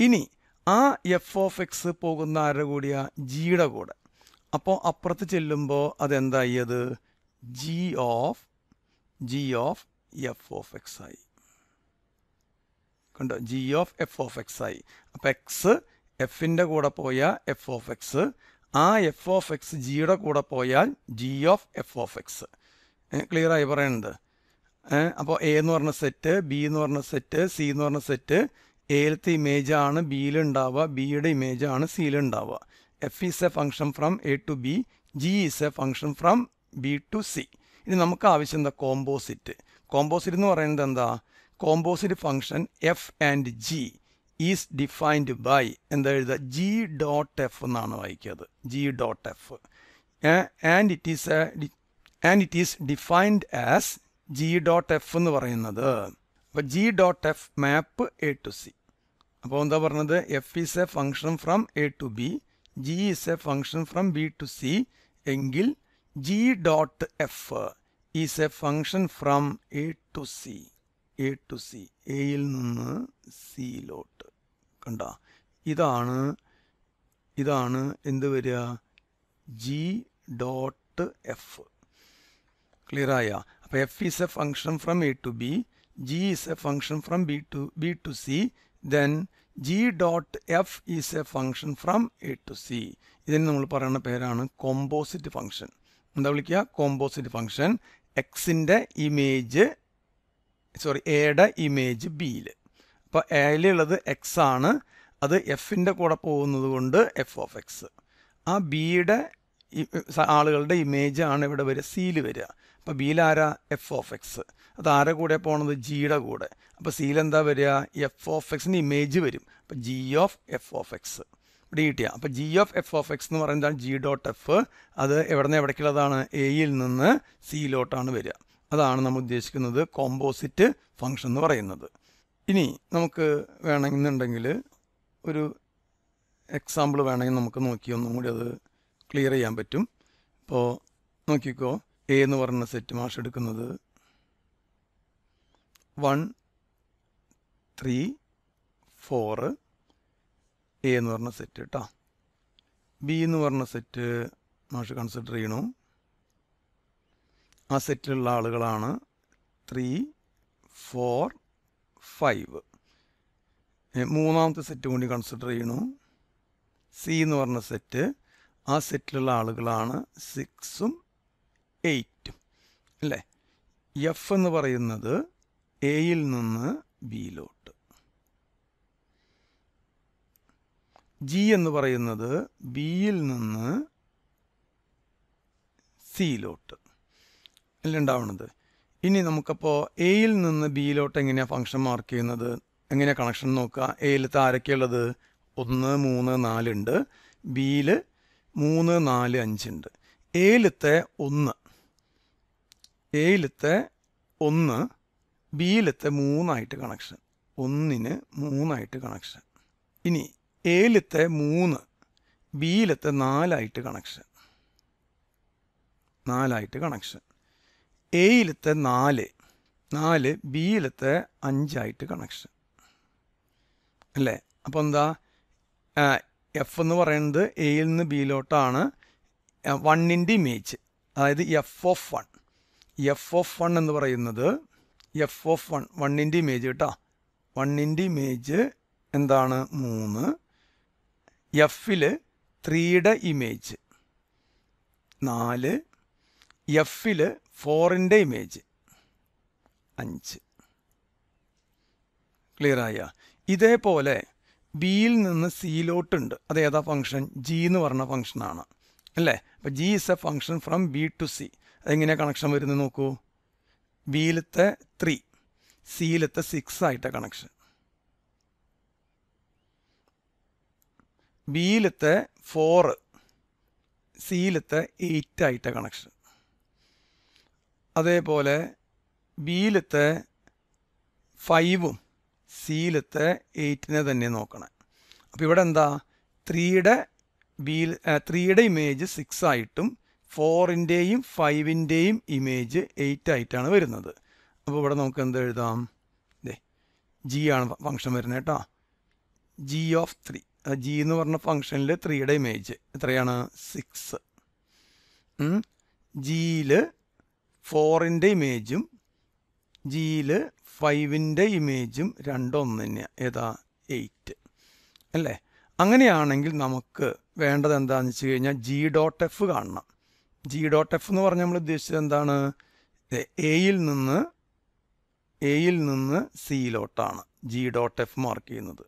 ഇനി ആ എഫ് ഓഫ് എക്സ് പോകുന്ന ആരുടെ കൂടിയ? ജിയുടെ കൂടെ. അപ്പോൾ അപ്പുറത്ത് ചെല്ലുമ്പോൾ അതെന്തായി അത്? G of g of f of x i. കണ്ടോ? G of f of x ആയി അപ്പോൾ എക്സ് എഫിന്റെ കൂടെ പോയാൽ എഫ് ഓഫ് എക്സ് ആ എഫ് ഓഫ് എക്സ് ജിയുടെ കൂടെ പോയാൽ g of f of x clear ആയി പറയുന്നുണ്ട് അപ്പോൾ എ എന്ന് പറഞ്ഞ സെറ്റ് ബി എന്ന് പറഞ്ഞ സെറ്റ് സി എന്ന് പറഞ്ഞ സെറ്റ് എയിലത്തെ ഇമേജ് ആണ് ബിയിൽ ഉണ്ടാവുക ബിയുടെ ഇമേജ് ആണ് സിയിൽ ഉണ്ടാവുക. F is a function from A to B g is a function from B to C. ഇനി നമുക്ക് ആവശ്യം എന്താ കോമ്പോസിറ്റ് കോമ്പോസിറ്റ് എന്ന് പറയുന്നത് എന്താ? Composite function f and g is defined by എന്താ എഴുതുക? ജി ഡോട്ട് എഫ് എന്നാണ് വായിക്കുന്നത് g dot f and it is and it is defined as g dot f എന്ന് പറയുന്നത്. അപ്പോൾ g dot f map A to C അപ്പോൾ എന്താ പറഞ്ഞത്? F is a function from A to B g is a function from B to C എങ്കിൽ g dot f is a function from A to C A to C എയിൽ നിന്ന് സിയിലോട്ട് കണ്ട? ഇതാണ് ഇതാണ് എന്ത് വരിക? ജി ഡോട്ട് എഫ് ക്ലിയറായ അപ്പോൾ f is a function from A to B g is a function from B to B to C then g dot f is a function from A to C ഇതിന് നമ്മൾ പറയുന്ന പേരാണ് composite function എന്താ വിളിക്കുക? Composite function എക്സിന്റെ image sorry എയുടെ image ബിയിൽ അപ്പോൾ എയിലുള്ളത് എക്സ് ആണ്. അത് എഫിന്റെ കൂടെ പോകുന്നത് കൊണ്ട് എഫ് ഓഫ് എക്സ് ആ ബിയുടെ ആളുകളുടെ ഇമേജ് ആണ് ഇവിടെ വരിക സിയിൽ വരിക. അപ്പോൾ ബിയിൽ ആരാ? എഫ് ഓഫ് എക്സ് അത് ആരെ കൂടെ പോണത്? ജിയുടെ കൂടെ. അപ്പോൾ സിയിൽ എന്താ വരിക? എഫ് ഓഫ് എക്സിന് ഇമേജ് വരും. അപ്പോൾ g of f of x ഇവിടെ കിട്ടിയ. അപ്പോൾ g of f of x എന്ന് പറയുന്നതാണ് ജി ഡോട്ട് എഫ് അത് എവിടെ നിന്ന് എവിടേക്കുള്ളതാണ് എയിൽ നിന്ന് സിയിലോട്ടാണ് വരിക. അതാണ് നമ്മൾ ഉദ്ദേശിക്കുന്നത് കോമ്പോസിറ്റ് ഫംഗ്ഷൻ എന്ന് പറയുന്നത്. ഇനി നമുക്ക് വേണമെന്നുണ്ടെങ്കിൽ ഒരു എക്സാമ്പിൾ വേണമെങ്കിൽ നമുക്ക് നോക്കി ഒന്നും കൂടി അത് ക്ലിയർ ചെയ്യാൻ പറ്റും. ഇപ്പോൾ നോക്കിക്കോ. എ എന്ന് പറയുന്ന സെറ്റ് മാഷ് എടുക്കുന്നത് വൺ ത്രീ ഫോറ് എ എന്ന് പറഞ്ഞ സെറ്റ് കേട്ടോ ബി എന്ന് പറഞ്ഞ സെറ്റ് മാഷ് കൺസിഡർ ചെയ്യണു. ആ സെറ്റിലുള്ള ആളുകളാണ് ത്രീ ഫോർ ഫൈവ് മൂന്നാമത്തെ സെറ്റ് കൂടി കൺസിഡർ ചെയ്യണു. സി എന്ന് പറഞ്ഞ സെറ്റ് ആ സെറ്റിലുള്ള ആളുകളാണ് സിക്സും എയ്റ്റും അല്ലേ? എഫ് എന്ന് പറയുന്നത് എയിൽ നിന്ന് ബിയിലോട്ട് ജി എന്ന് പറയുന്നത് ബിയിൽ നിന്ന് സിയിലോട്ട് അല്ല ഉണ്ടാവുന്നത് ഇനി നമുക്കപ്പോൾ എയിൽ നിന്ന് ബിയിലോട്ട് എങ്ങനെയാണ് ഫംഗ്ഷൻ മാർക്ക് ചെയ്യുന്നത്? എങ്ങനെയാണ് കണക്ഷൻ നോക്കുക? എയിലത്തെ ആരൊക്കെയുള്ളത് ഒന്ന് മൂന്ന് നാലുണ്ട് ബിയിൽ മൂന്ന് നാല് അഞ്ചുണ്ട് എയിലത്തെ ഒന്ന് എയിലത്തെ ഒന്ന് ബിയിലത്തെ മൂന്നായിട്ട് കണക്ഷൻ ഒന്നിന് മൂന്നായിട്ട് കണക്ഷൻ ഇനി എയിലത്തെ മൂന്ന് ബിയിലത്തെ നാലായിട്ട് കണക്ഷൻ. നാലായിട്ട് കണക്ഷൻ. എയിലത്തെ നാല് നാല് ബിയിലത്തെ അഞ്ചായിട്ട് കണക്ഷൻ. അല്ലേ? അപ്പോൾ എന്താ? എഫ് എന്ന് പറയുന്നത് എയിൽ നിന്ന് ബിയിലോട്ടാണ് വണ്ണിന്റെ ഇമേജ്. അതായത് f of one f of one എന്ന് പറയുന്നത് എഫ് ഓഫ് വൺ വണ്ണിന്റെ ഇമേജ് കേട്ടോ. വണ്ണിന്റെ ഇമേജ് എന്താണ്? മൂന്ന് എഫിൽ ത്രീയുടെ ഇമേജ് നാല് എഫിൽ ഫോറിന്റെ ഇമേജ് അഞ്ച്. ക്ലിയർ ആയ? ഇതേപോലെ ബിയിൽ നിന്ന് സിയിലോട്ടുണ്ട് അത് ഏതാ ഫംഗ്ഷൻ ജി എന്ന് പറഞ്ഞ ഫംഗ്ഷനാണ് അല്ലേ? അപ്പം g is a function from B to C അതെങ്ങനെയാണ് കണക്ഷൻ വരുന്നത് നോക്കൂ? ബിയിലത്തെ ത്രീ സിയിലത്തെ സിക്സ് ആയിട്ട് കണക്ഷൻ ബിയിലത്തെ ഫോറ് സിയിലത്തെ എയ്റ്റ് ആയിട്ട കണക്ഷൻ അതേപോലെ ബിയിലത്തെ ഫൈവും സിയിലത്തെ എയ്റ്റിനെ തന്നെ നോക്കണം. അപ്പോൾ ഇവിടെ എന്താ? ത്രീയുടെ ബിയിൽ ത്രീയുടെ ഇമേജ് സിക്സ് ആയിട്ടും ഫോറിന്റെയും ഫൈവിന്റെയും ഇമേജ് എയ്റ്റ് ആയിട്ടാണ് വരുന്നത്. അപ്പോൾ ഇവിടെ നമുക്ക് എന്ത് എഴുതാം? ദേ ജി ആണ് ഫംഗ്ഷൻ വരുന്നത് കേട്ടോ. ജി ഓഫ് ത്രീ ജി എന്ന് പറഞ്ഞ ഫംഗ്ഷനിൽ ത്രീയുടെ ഇമേജ് എത്രയാണ്? സിക്സ് ജിയിൽ ഫോറിന്റെ ഇമേജും ജിയിൽ ഫൈവിന്റെ ഇമേജും രണ്ടൊന്ന് തന്നെയാണ് ഏതാ? എയ്റ്റ് അല്ലേ? അങ്ങനെയാണെങ്കിൽ നമുക്ക് വേണ്ടത് എന്താണെന്ന് വെച്ച് കഴിഞ്ഞാൽ ജി ഡോട്ട് എഫ് കാണണം. ജി ഡോട്ട് എഫ് എന്ന് പറഞ്ഞാൽ നമ്മൾ ഉദ്ദേശിച്ചത് എന്താണ്? എയിൽ നിന്ന് എയിൽ നിന്ന് സിയിലോട്ടാണ് ജി ഡോട്ട് എഫ് മാർക്ക് ചെയ്യുന്നത്.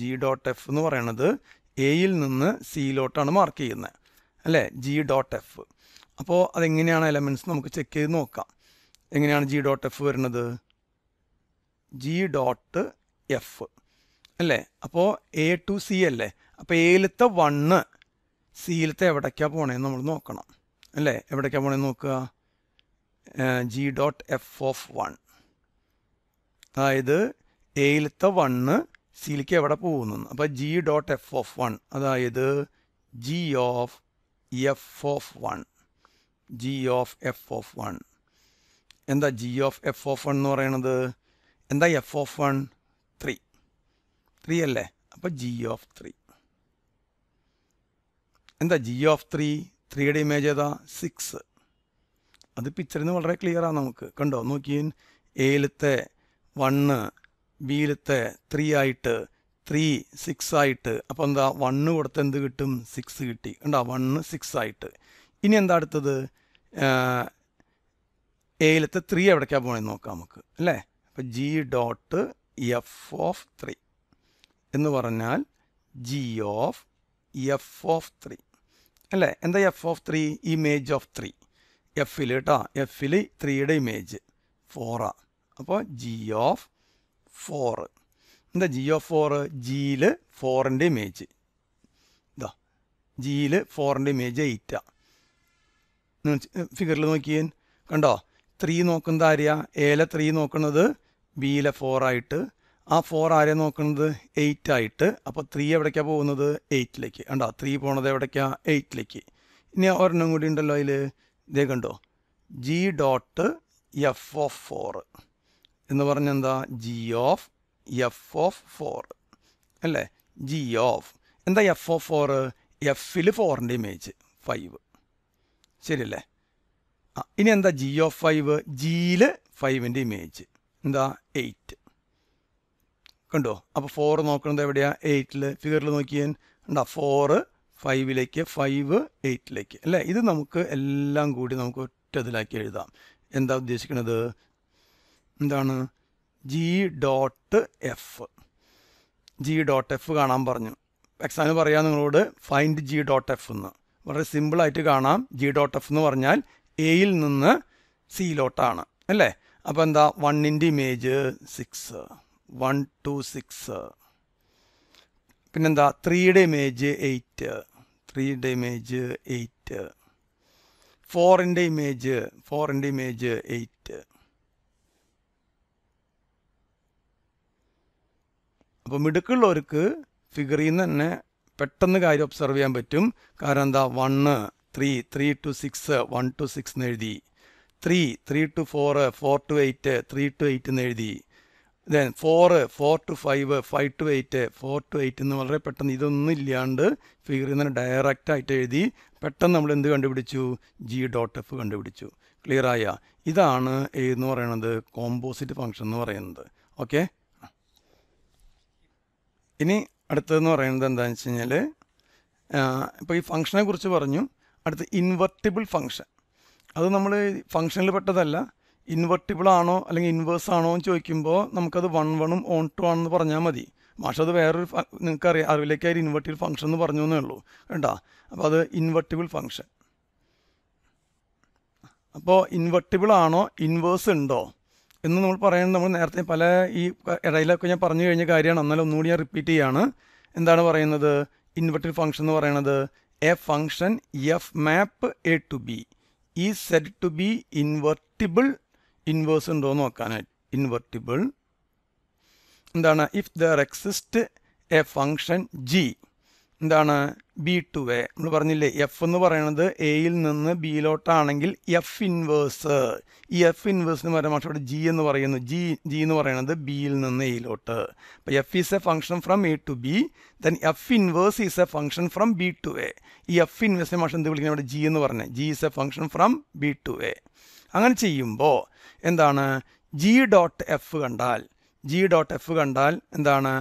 ജി ഡോട്ട് എഫ് എന്ന് പറയണത് എയിൽ നിന്ന് സിയിലോട്ടാണ് മാർക്ക് ചെയ്യുന്നത് അല്ലേ? ജി ഡോട്ട് എഫ് അപ്പോൾ അതെങ്ങനെയാണ് എലമെന്റ്സ് നമുക്ക് ചെക്ക് ചെയ്ത് നോക്കാം. എങ്ങനെയാണ് ജി ഡോട്ട് എഫ് വരുന്നത്? ജി ഡോട്ട് എഫ് അല്ലേ? അപ്പോൾ എ ടു സി അല്ലേ? അപ്പോൾ എയിലത്തെ വണ്ണ് സിയിലത്തെ എവിടേക്കാണ് പോണേന്ന് നമ്മൾ നോക്കണം. അല്ലേ? എവിടേക്കാണ് പോണേന്ന് നോക്കുക? G dot f of one അതായത് എയിലത്തെ വണ്ണ് സിയിലേക്ക് എവിടെ പോകുന്നു അപ്പോൾ g dot f of one അതായത് g of f of one g of f of one എന്താ g of f of one എന്ന് പറയണത്? എന്താ f of one three three അല്ലേ? അപ്പോൾ ജി ഓഫ് ത്രീ എന്താ ജി ഓഫ് ത്രീ ത്രീയുടെ image ഏതാ? സിക്സ് അത് പിക്ചറിൽ നിന്ന് വളരെ ക്ലിയറാണ് നമുക്ക്. കണ്ടോ? നോക്കിയൻ ഏലത്തെ വണ്ണ് ബിയിലത്തെ ത്രീ ആയിട്ട് ത്രീ സിക്സ് ആയിട്ട്. അപ്പോൾ എന്താ വണ്ണ് കൊടുത്ത് എന്ത് കിട്ടും? സിക്സ് കിട്ടി. ഉണ്ടോ വണ്ണ് സിക്സ് ആയിട്ട്. ഇനി എന്താ അടുത്തത്? എയിലത്തെ ത്രീ എവിടേക്കാണ് പോകണമെന്ന് നോക്കാം നമുക്ക്. അല്ലേ? അപ്പോൾ g dot f of three എന്ന് പറഞ്ഞാൽ g of f of three അല്ലേ? എന്താ f of three image of three എഫിൽ കേട്ടോ. എഫിൽ ത്രീയുടെ ഇമേജ് ഫോറാ അപ്പോൾ ജി ഓഫ് ഫോറ് എന്താ ജി ഓഫ് ഫോർ ജിയിൽ ഫോറിന്റെ ഇമേജ് ഇതാ ജിയിൽ ഫോറിന്റെ ഇമേജ് എയ്റ്റാ ഫിഗറിൽ നോക്കിയേ. കണ്ടോ? ത്രീ നോക്കുന്നത് ആരെയാ? എയിലെ ത്രീ നോക്കുന്നത് ബിയിലെ ഫോറായിട്ട് ആ ഫോർ ആരെ നോക്കുന്നത്? എയ്റ്റ് ആയിട്ട്. അപ്പോൾ ത്രീ എവിടേക്കാണ് പോകുന്നത്? എയ്റ്റിലേക്ക് കണ്ടോ? ത്രീ പോണത് എവിടേക്കാണ് എയ്റ്റിലേക്ക് ഇനി ഒരെണ്ണം കൂടി ഉണ്ടല്ലോ അതിൽ ഇതേ കണ്ടോ? G dot f of four എന്ന് പറഞ്ഞെന്താ? G of f of four അല്ലേ? ജി ഓഫ് എന്താ എഫ് ഓഫ് ഫോർ എഫിൽ ഫോറിന്റെ ഇമേജ് ഫൈവ് ശരിയല്ലേ? ആ ഇനി എന്താ ജി ഓഫ് ഫൈവ് ജിയിൽ ഫൈവിന്റെ ഇമേജ് എന്താ? എയ്റ്റ് കണ്ടോ? അപ്പോൾ ഫോർ നോക്കുന്നത് എവിടെയാ? എയ്റ്റിൽ ഫിഗറിൽ നോക്കിയാൽ ഉണ്ടാ ഫോറ് ഫൈവിലേക്ക് ഫൈവ് എയ്റ്റിലേക്ക് അല്ലേ? ഇത് നമുക്ക് എല്ലാം കൂടി നമുക്ക് ഒറ്റ ഇതിലാക്കി എഴുതാം. എന്താ ഉദ്ദേശിക്കുന്നത് എന്താണ്? G dot f g dot f കാണാൻ പറഞ്ഞു. എക്സാമിന് പറയാം നിങ്ങളോട് ഫൈൻഡ് ജി ഡോട്ട് എഫ് എന്ന്. വളരെ സിമ്പിളായിട്ട് കാണാം. ജി ഡോട്ട് എഫ് എന്ന് പറഞ്ഞാൽ എയിൽ നിന്ന് സിയിലോട്ടാണ് അല്ലേ? അപ്പോൾ എന്താ? വണ്ണിന്റെ image six one two six പിന്നെന്താ ത്രീയുടെ ഇമേജ് എയ്റ്റ് ത്രീയുടെ ഇമേജ് എയ്റ്റ് ഫോറിന്റെ ഇമേജ് ഫോറിന്റെ ഇമേജ് എയ്റ്റ് അപ്പോൾ മിടുക്കുള്ളവർക്ക് ഫിഗറിൽ നിന്ന് തന്നെ പെട്ടെന്ന് കാര്യം ഒബ്സർവ് ചെയ്യാൻ പറ്റും. കാരണം എന്താ? One three three two six one two six എന്ന് എഴുതി. Three three two four four two eight three two eight എന്ന് എഴുതി. Then four four two five five two eight four two eight എന്ന് വളരെ പെട്ടെന്ന് ഇതൊന്നും ഇല്ലാണ്ട് ഫിഗറിൽ നിന്ന് ഡയറക്റ്റ് ആയിട്ട് എഴുതി പെട്ടെന്ന് നമ്മൾ എന്ത് കണ്ടുപിടിച്ചു? ജി ഡോട്ട് എഫ് കണ്ടുപിടിച്ചു. ക്ലിയർ ആയ? ഇതാണ് എന്ന് പറയുന്നത് കോമ്പോസിറ്റ് ഫംഗ്ഷൻ എന്ന് പറയുന്നത്. ഓക്കെ ഇനി അടുത്തതെന്ന് പറയുന്നത് എന്താണെന്ന് വെച്ച് കഴിഞ്ഞാൽ ഇപ്പോൾ ഈ ഫംഗ്ഷനെ കുറിച്ച് പറഞ്ഞു. അടുത്ത് ഇൻവെർട്ടിബിൾ ഫംഗ്ഷൻ അത് നമ്മൾ ഫംഗ്ഷനിൽ പെട്ടതല്ല. ഇൻവെർട്ടിബിൾ ആണോ അല്ലെങ്കിൽ ഇൻവേഴ്സ് ആണോ എന്ന് ചോദിക്കുമ്പോൾ നമുക്കത് വൺ വണ്ണും ഓൺ ടു ആണെന്ന് പറഞ്ഞാൽ മതി. പക്ഷെ അത് വേറൊരു നിങ്ങൾക്ക് അറിയാം അറിവിലേക്കായി ഇൻവെർട്ടിബിൾ ഫംഗ്ഷൻ എന്ന് പറഞ്ഞു എന്നേ ഉള്ളൂ. കേട്ടോ അപ്പോൾ അത് ഇൻവെർട്ടിബിൾ ഫംഗ്ഷൻ അപ്പോൾ ഇൻവെർട്ടിബിൾ ആണോ? ഇൻവേഴ്സ് ഉണ്ടോ? എന്ന് നമ്മൾ പറയുന്നത് നമ്മൾ നേരത്തെ പല ഈ ഇടയിലൊക്കെ ഞാൻ പറഞ്ഞു കഴിഞ്ഞ കാര്യമാണ്. എന്നാലും ഒന്നുകൂടി ഞാൻ റിപ്പീറ്റ് ചെയ്യാണ്. എന്താണ് പറയുന്നത്? ഇൻവെർട്ടർ ഫംഗ്ഷൻ എന്ന് പറയുന്നത് a function f map A to B ഈ set to B invertible inverse ഉണ്ടോ എന്ന് നോക്കാനായിട്ട്. ഇൻവെർട്ടിബിൾ എന്താണ്? If there exist a function g എന്താണ്? ബി ടു എ നമ്മൾ പറഞ്ഞില്ലേ എഫ് എന്ന് പറയുന്നത് എയിൽ നിന്ന് ബിയിലോട്ടാണെങ്കിൽ എഫ് ഇൻവേഴ്സ് ഈ എഫ് ഇൻവേഴ്സിന് പകരം പക്ഷേ ഇവിടെ ജി എന്ന് പറയുന്നു. ജി ജി എന്ന് പറയുന്നത് ബിയിൽ നിന്ന് എയിലോട്ട് അപ്പോൾ f is a function from A to B then f inverse is a function from B to A ഈ എഫ് ഇൻവേഴ്സിനെ പക്ഷേ എന്ത് വിളിക്കുന്നത് ഇവിടെ ജി എന്ന് പറഞ്ഞത് g is a function from B to A അങ്ങനെ ചെയ്യുമ്പോൾ എന്താണ്? ജി ഡോട്ട് എഫ് കണ്ടാൽ ജി ഡോട്ട് എഫ് കണ്ടാൽ എന്താണ്?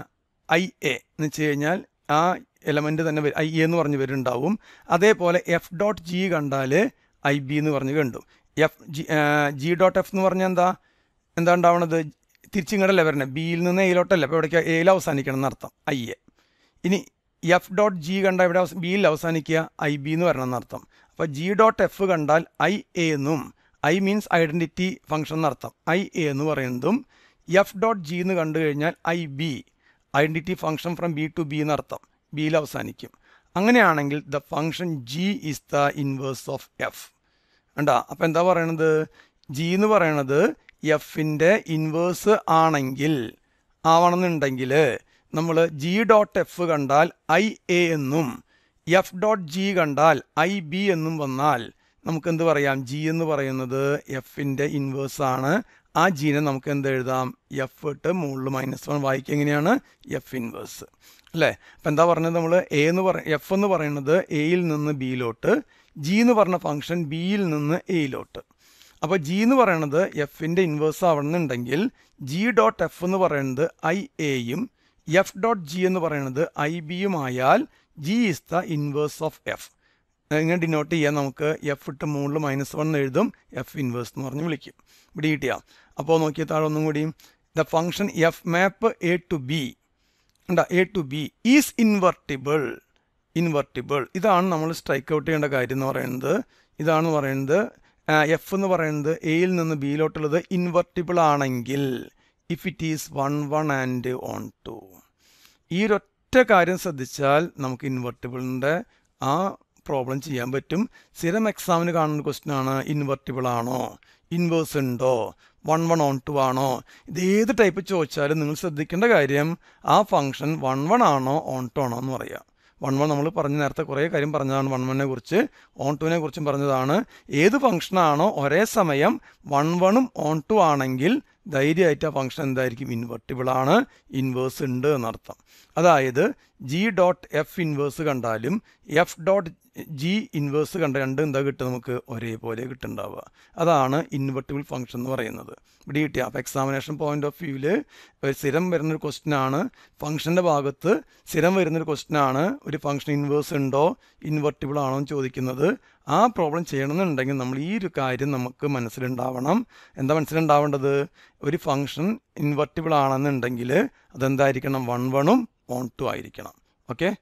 ഐ എ എന്ന് വെച്ച് കഴിഞ്ഞാൽ ആ എലമെന്റ് തന്നെ ഐ എ എന്ന് പറഞ്ഞ് വരുന്നുണ്ടാവും. അതേപോലെ എഫ് ഡോട്ട് ജി കണ്ടാൽ ഐ ബി എന്ന് പറഞ്ഞ് കണ്ടു. F g g dot f എന്ന് പറഞ്ഞാൽ എന്താ? എന്താ ഉണ്ടാവണത്? തിരിച്ചിങ്ങടല്ലേ വരണേ? ബിയിൽ നിന്ന് എയിലോട്ടല്ലേ അപ്പോൾ ഇവിടേക്ക് എയിൽ അവസാനിക്കണം എന്നർത്ഥം ഐ എ ഇനി എഫ് ഡോട്ട് ജി കണ്ടാൽ ഇവിടെ ബിയിൽ അവസാനിക്കുക. ഐ ബി എന്ന് വരണം എന്നർത്ഥം അപ്പോൾ ജി ഡോട്ട് എഫ് കണ്ടാൽ ഐ എ എന്നും ഐ മീൻസ് ഐഡന്റിറ്റി ഫംഗ്ഷൻ എന്നർത്ഥം ഐ എ എന്ന് പറയുന്നതും എഫ് ഡോട്ട് ജി എന്ന് കണ്ടു കഴിഞ്ഞാൽ I B identity function from B to B എന്നർത്ഥം ബിയിൽ അവസാനിക്കും. അങ്ങനെയാണെങ്കിൽ the function g is the inverse of f കണ്ടാ? അപ്പം എന്താ പറയണത്? ജി എന്ന് പറയണത് എഫിന്റെ ഇൻവേഴ്സ് ആണെങ്കിൽ ആവണമെന്നുണ്ടെങ്കിൽ നമ്മൾ ജി ഡോട്ട് എഫ് കണ്ടാൽ ഐ എ എന്നും എഫ് ഡോട്ട് ജി കണ്ടാൽ ഐ ബി എന്നും വന്നാൽ നമുക്ക് എന്ത് പറയാം? ജി എന്ന് പറയുന്നത് എഫിന്റെ ഇൻവേഴ്സ് ആണ്. ആ ജീനെ നമുക്ക് എന്ത് എഴുതാം? എഫ് ഇട്ട് മുകളിൽ മൈനസ് വൺ വായിക്കുക. എങ്ങനെയാണ്? എഫ് ഇൻവേഴ്സ് അല്ലേ? അപ്പം എന്താ പറഞ്ഞത് നമ്മൾ എ എന്ന് പറ എഫ് എന്ന് പറയുന്നത് എയിൽ നിന്ന് ബിയിലോട്ട് ജി എന്ന് പറഞ്ഞ ഫംഗ്ഷൻ ബിയിൽ നിന്ന് എയിലോട്ട് അപ്പോൾ ജി എന്ന് പറയുന്നത് എഫിന്റെ ഇൻവേഴ്സ് ആവണമെന്നുണ്ടെങ്കിൽ ജി ഡോട്ട് എഫ് എന്ന് പറയുന്നത് ഐ എയും എഫ് ഡോട്ട് ജി എന്ന് പറയുന്നത് ഐ ബിയും ആയാൽ g is the inverse of f ഇങ്ങനെ ഡിനോട്ട് ചെയ്യാം. നമുക്ക് എഫ് ഇട്ട് മുകളിൽ മൈനസ് വൺ എഴുതും. എഫ് ഇൻവേഴ്സ് എന്ന് പറഞ്ഞ് വിളിക്കും. ഇവിടെ കിട്ടിയ അപ്പോൾ നോക്കിയ താഴെ ഒന്നും കൂടി. The function f map A to B ഉണ്ടാ A to B is invertible invertible ഇതാണ് നമ്മൾ സ്ട്രൈക്ക് ഔട്ട് ചെയ്യേണ്ട കാര്യം എന്ന് പറയുന്നത്. ഇതാണ് പറയുന്നത് എഫ് എന്ന് പറയുന്നത് എയിൽ നിന്ന് ബിയിലോട്ടുള്ളത് ഇൻവെർട്ടിബിൾ ആണെങ്കിൽ if it is one one and onto ഈ ഒരൊറ്റ കാര്യം ശ്രദ്ധിച്ചാൽ നമുക്ക് ഇൻവെർട്ടിബിളിന്റെ ആ പ്രോബ്ലം ചെയ്യാൻ പറ്റും. സ്ഥിരം എക്സാമിന് കാണുന്ന ക്വസ്റ്റ്യൻ ആണ് ഇൻവെർട്ടിബിൾ ആണോ? ഇൻവേഴ്സ് ഉണ്ടോ? വൺ വൺ ഓൺ ടു ആണോ? ഇത് ഏത് ടൈപ്പ് ചോദിച്ചാലും നിങ്ങൾ ശ്രദ്ധിക്കേണ്ട കാര്യം ആ ഫംഗ്ഷൻ വൺ വൺ ആണോ ഓൺ ടു ആണോ എന്ന് പറയാം. വൺ വൺ നമ്മൾ പറഞ്ഞ നേരത്തെ കുറേ കാര്യം പറഞ്ഞതാണ് വൺ വണ്ണിനെ കുറിച്ച്. ഓൺ ടുവിനെ കുറിച്ചും പറഞ്ഞതാണ്. ഏത് ഫംഗ്ഷനാണോ ഒരേ സമയം വൺ വണ്ണും ഓൺ ടു ആണെങ്കിൽ ധൈര്യമായിട്ട് ആ ഫംഗ്ഷൻ എന്തായിരിക്കും? ഇൻവെർട്ടിബിൾ ആണ്. ഇൻവേഴ്സ് ഉണ്ട് എന്നർത്ഥം. അതായത് ജി ഡോട്ട് എഫ് ഇൻവേഴ്സ് കണ്ടാലും എഫ് ഡോട്ട് ജി ഇൻവേഴ്സ് കണ്ട രണ്ട് എന്താ കിട്ടുക നമുക്ക്? ഒരേപോലെ കിട്ടുന്നുണ്ടാവുക. അതാണ് ഇൻവെർട്ടിബിൾ ഫംഗ്ഷൻ എന്ന് പറയുന്നത്. ഇവിടെ കിട്ടിയ. അപ്പോൾ എക്സാമിനേഷൻ പോയിന്റ് ഓഫ് വ്യൂവിൽ സ്ഥിരം വരുന്നൊരു ക്വസ്റ്റ്യൻ ആണ്. ഫംഗ്ഷന്റെ ഭാഗത്ത് സ്ഥിരം വരുന്നൊരു ക്വസ്റ്റ്യൻ ആണ്. ഒരു ഫംഗ്ഷൻ ഇൻവേഴ്സ് ഉണ്ടോ? ഇൻവെർട്ടിബിൾ ആണോ എന്ന് ചോദിക്കുന്നത്. ആ പ്രോബ്ലം ചെയ്യണമെന്നുണ്ടെങ്കിൽ നമ്മൾ ഈ ഒരു കാര്യം നമുക്ക് മനസ്സിലുണ്ടാവണം. എന്താ മനസ്സിലുണ്ടാവേണ്ടത്? ഒരു ഫംഗ്ഷൻ ഇൻവെർട്ടിബിൾ ആണെന്നുണ്ടെങ്കിൽ അതെന്തായിരിക്കണം? വൺ വണും ഓൺ ടു ആയിരിക്കണം. ഓക്കെ